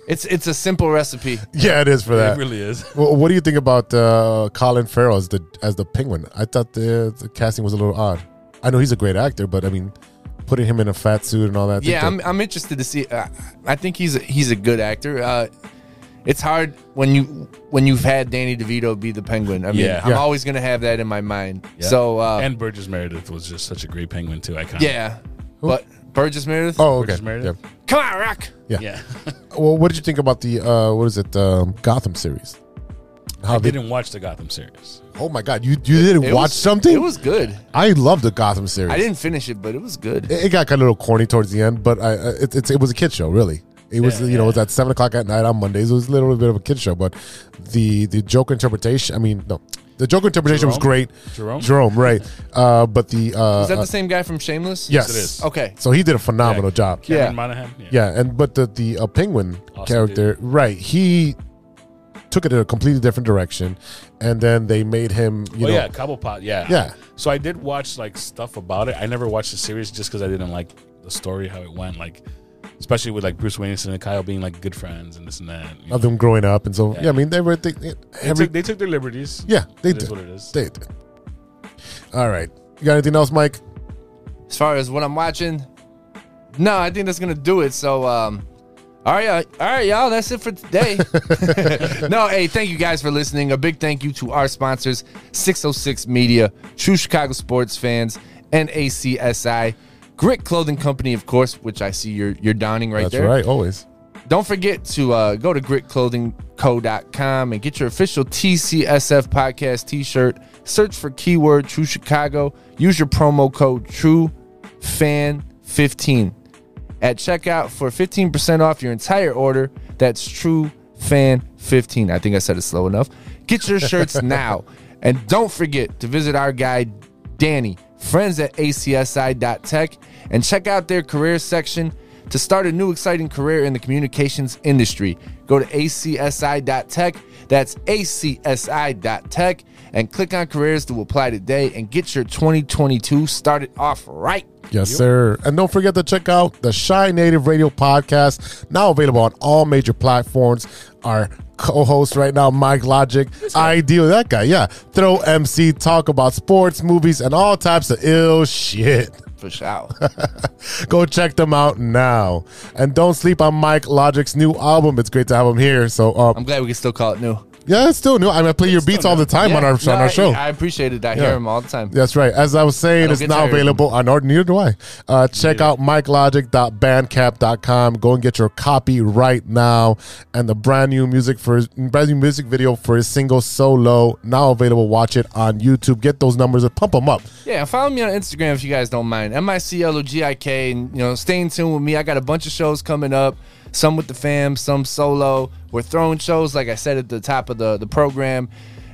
It's it's a simple recipe. Yeah, it is for that. It really is. Well, what do you think about uh, Colin Farrell as the as the Penguin? I thought the, the casting was a little odd. I know he's a great actor, but I mean, putting him in a fat suit and all that. Yeah, I'm, I'm interested to see. Uh, I think he's a, he's a good actor. Uh, it's hard when you when you've had Danny DeVito be the Penguin. I mean, Yeah. I'm Yeah. always gonna have that in my mind. Yeah. So uh, and Burgess Meredith was just such a great penguin too. I kind of yeah, but Burgess Meredith. Oh, okay. Burgess Meredith? Yeah. come on, Rock. Yeah. yeah. Well, what did you think about the uh, what is it, um, Gotham series? How I they- didn't watch the Gotham series. Oh my God, you you didn't It watch was- something? It was good. I love the Gotham series. I didn't finish it, but it was good. It, it got kind of a little corny towards the end, but I, uh, it, it's it was a kid show, really. It was Yeah, you know it was at seven o'clock at night on Mondays. It was a little bit of a kid show, but the the Joker interpretation. I mean, no, the Joker interpretation was great. Jerome? Jerome, right? Uh, but the uh, Was that uh, the same guy from Shameless? yes, it is. Okay. So he did a phenomenal Yeah. job. Cameron Yeah. Monaghan. Yeah, and but the the uh, penguin Awesome character, right? He took it in a completely different direction, and then they made him. You oh know, yeah, Cobblepot. Yeah. Yeah. So I did watch like stuff about it. I never watched the series just because I didn't like the story how it went. Like, especially with like Bruce Wayne and Kyle being like good friends and this and that. you know. of them growing up, and so yeah, Yeah. I mean they were they, They, every took, they took their liberties. yeah they It did is what it is. they did. All right, you got anything else, Mike? As far as what I'm watching, no, I think that's gonna do it. So, um, all right, uh, all right, y'all, that's it for today. no, hey, thank you guys for listening. A big thank you to our sponsors, 606 Media, True Chicago Sports Fans, and ACSI. Grit Clothing Company, of course, which I see you're you're donning right That's there. right, always. Don't forget to uh, go to gritclothingco.com and get your official TCSF podcast t shirt. Search for keyword True Chicago. Use your promo code TrueFan15 at checkout for 15% off your entire order. That's TrueFan15. I think I said it slow enough. Get your shirts now. And don't forget to visit our guy, Danny, friends at acsi.tech, and check out their career section to start a new exciting career in the communications industry. Go to acsi.tech. That's acsi.tech and click on careers to apply today and get your 2022 started off right. Yes, sir. And don't forget to check out the Shy Native Radio podcast, now available on all major platforms. Our co-host right now, Mic Logik, ideal that guy, yeah. Throw MC, talk about sports, movies, and all types of ill shit. For sure. Go check them out now, and don't sleep on Mic Logik's new album. It's great to have him here. So, uh, I'm glad we can still call it new. Yeah, it's still new. I mean, I play your beats all the time on our no, on our show. I appreciate it. I Yeah. hear them all the time. That's right. As I was saying, don't it's now tired of them. available on or neither do I. Uh, check out MicLogik.bandcamp.com. Go and get your copy right now. And the brand new music for his brand new music video for his single Solo now available. Watch it on YouTube. Get those numbers and pump them up. Yeah, follow me on Instagram if you guys don't mind. M I C L O G I K. And, you know, stay in tune with me. I got a bunch of shows coming up, some with the fam, some solo. We're throwing shows, like I said at the top of the, the program.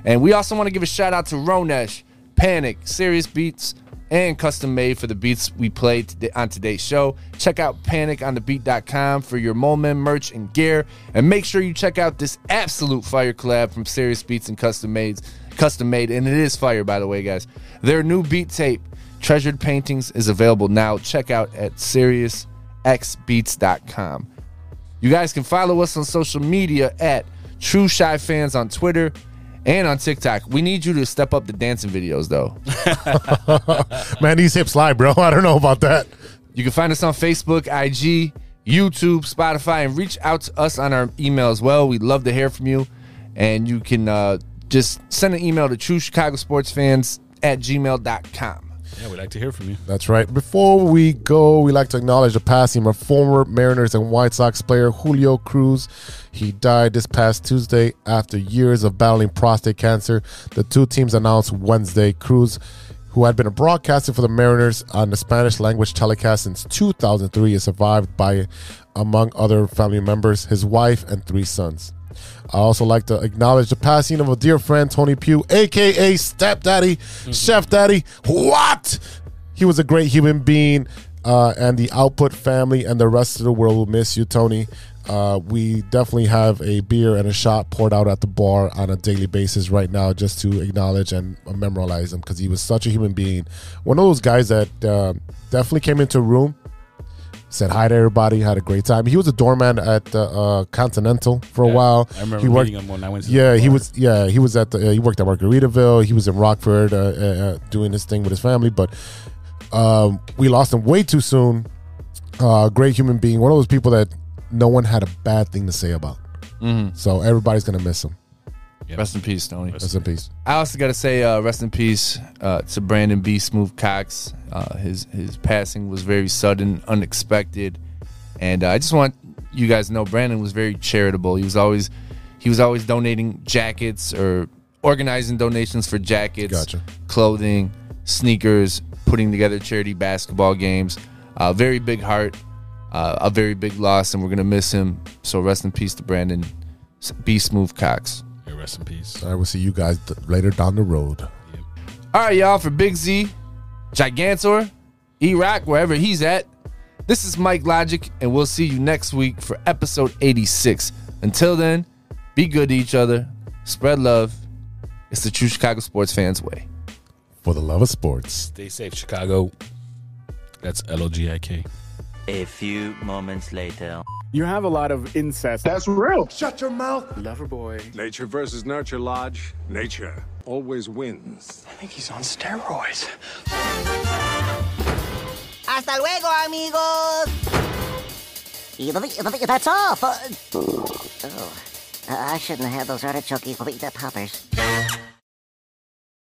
And we also want to give a shout out to Ronesh, Panic, Serious Beats, and Custom Made for the beats we played today, on today's show. Check out paniconthebeat.com for your Moment merch and gear. And make sure you check out this absolute fire collab from Serious Beats and Custom Made. Custom Made, and it is fire, by the way, guys. Their new beat tape, Treasured Paintings, is available now. Check out at SeriousXBeats.com. You guys can follow us on social media at True Chi Fans on Twitter and on TikTok. We need you to step up the dancing videos, though. Man, these hips lie, bro. I don't know about that. You can find us on Facebook, IG, YouTube, Spotify, and reach out to us on our email as well. We'd love to hear from you. And you can uh, just send an email to True Chicago Sports Fans at gmail.com. Yeah, we'd like to hear from you. That's right. Before we go, we'd like to acknowledge the passing of former Mariners and White Sox player Julio Cruz. He died this past Tuesday after years of battling prostate cancer. The two teams announced Wednesday. Cruz, who had been a broadcaster for the Mariners on the Spanish language telecast since 2003, is survived by, among other family members, his wife and three sons. I also like to acknowledge the passing of a dear friend, Tony Pugh, aka Stepdaddy, Chef Daddy. What? He was a great human being, uh, and the Output family and the rest of the world will miss you, Tony. Uh, we definitely have a beer and a shot poured out at the bar on a daily basis right now just to acknowledge and memorialize him because he was such a human being. One of those guys that uh, definitely came into a room, said hi to everybody, had a great time. He was a doorman at uh, uh, Continental for a while. I remember he worked, meeting him when I went to Yeah, the he was. Yeah, he was at the. Uh, he worked at Margaritaville. He was in Rockford, uh, uh, uh, doing his thing with his family. But um, we lost him way too soon. Uh, great human being. One of those people that no one had a bad thing to say about. Mhm. So everybody's gonna miss him. Rest in peace, Tony. Rest in peace. I also got to say, uh, rest in peace uh, to Brandon B. Smooth Cox. Uh, his his passing was very sudden, unexpected, and uh, I just want you guys to know Brandon was very charitable. He was always he was always donating jackets or organizing donations for jackets, Gotcha. clothing, sneakers, putting together charity basketball games. Uh, very big heart, uh, a very big loss, and we're gonna miss him. So rest in peace to Brandon B. Smooth Cox. Rest in peace. I will see you guys th- later down the road. All right, y'all, for Big Z, Gigantor, Rock, wherever he's at, this is Mic Logik, and we'll see you next week for episode 86. Until then, be good to each other, spread love. It's the true Chicago sports fans way. For the love of sports. Stay safe, Chicago. That's L O G I K. A few moments later. You have a lot of incest. That's real. Shut your mouth. Lover boy. Nature versus nurture, Lodge. Nature always wins. I think he's on steroids. Hasta luego, amigos. That's all. For... Oh, I shouldn't have had those artichoke poppers.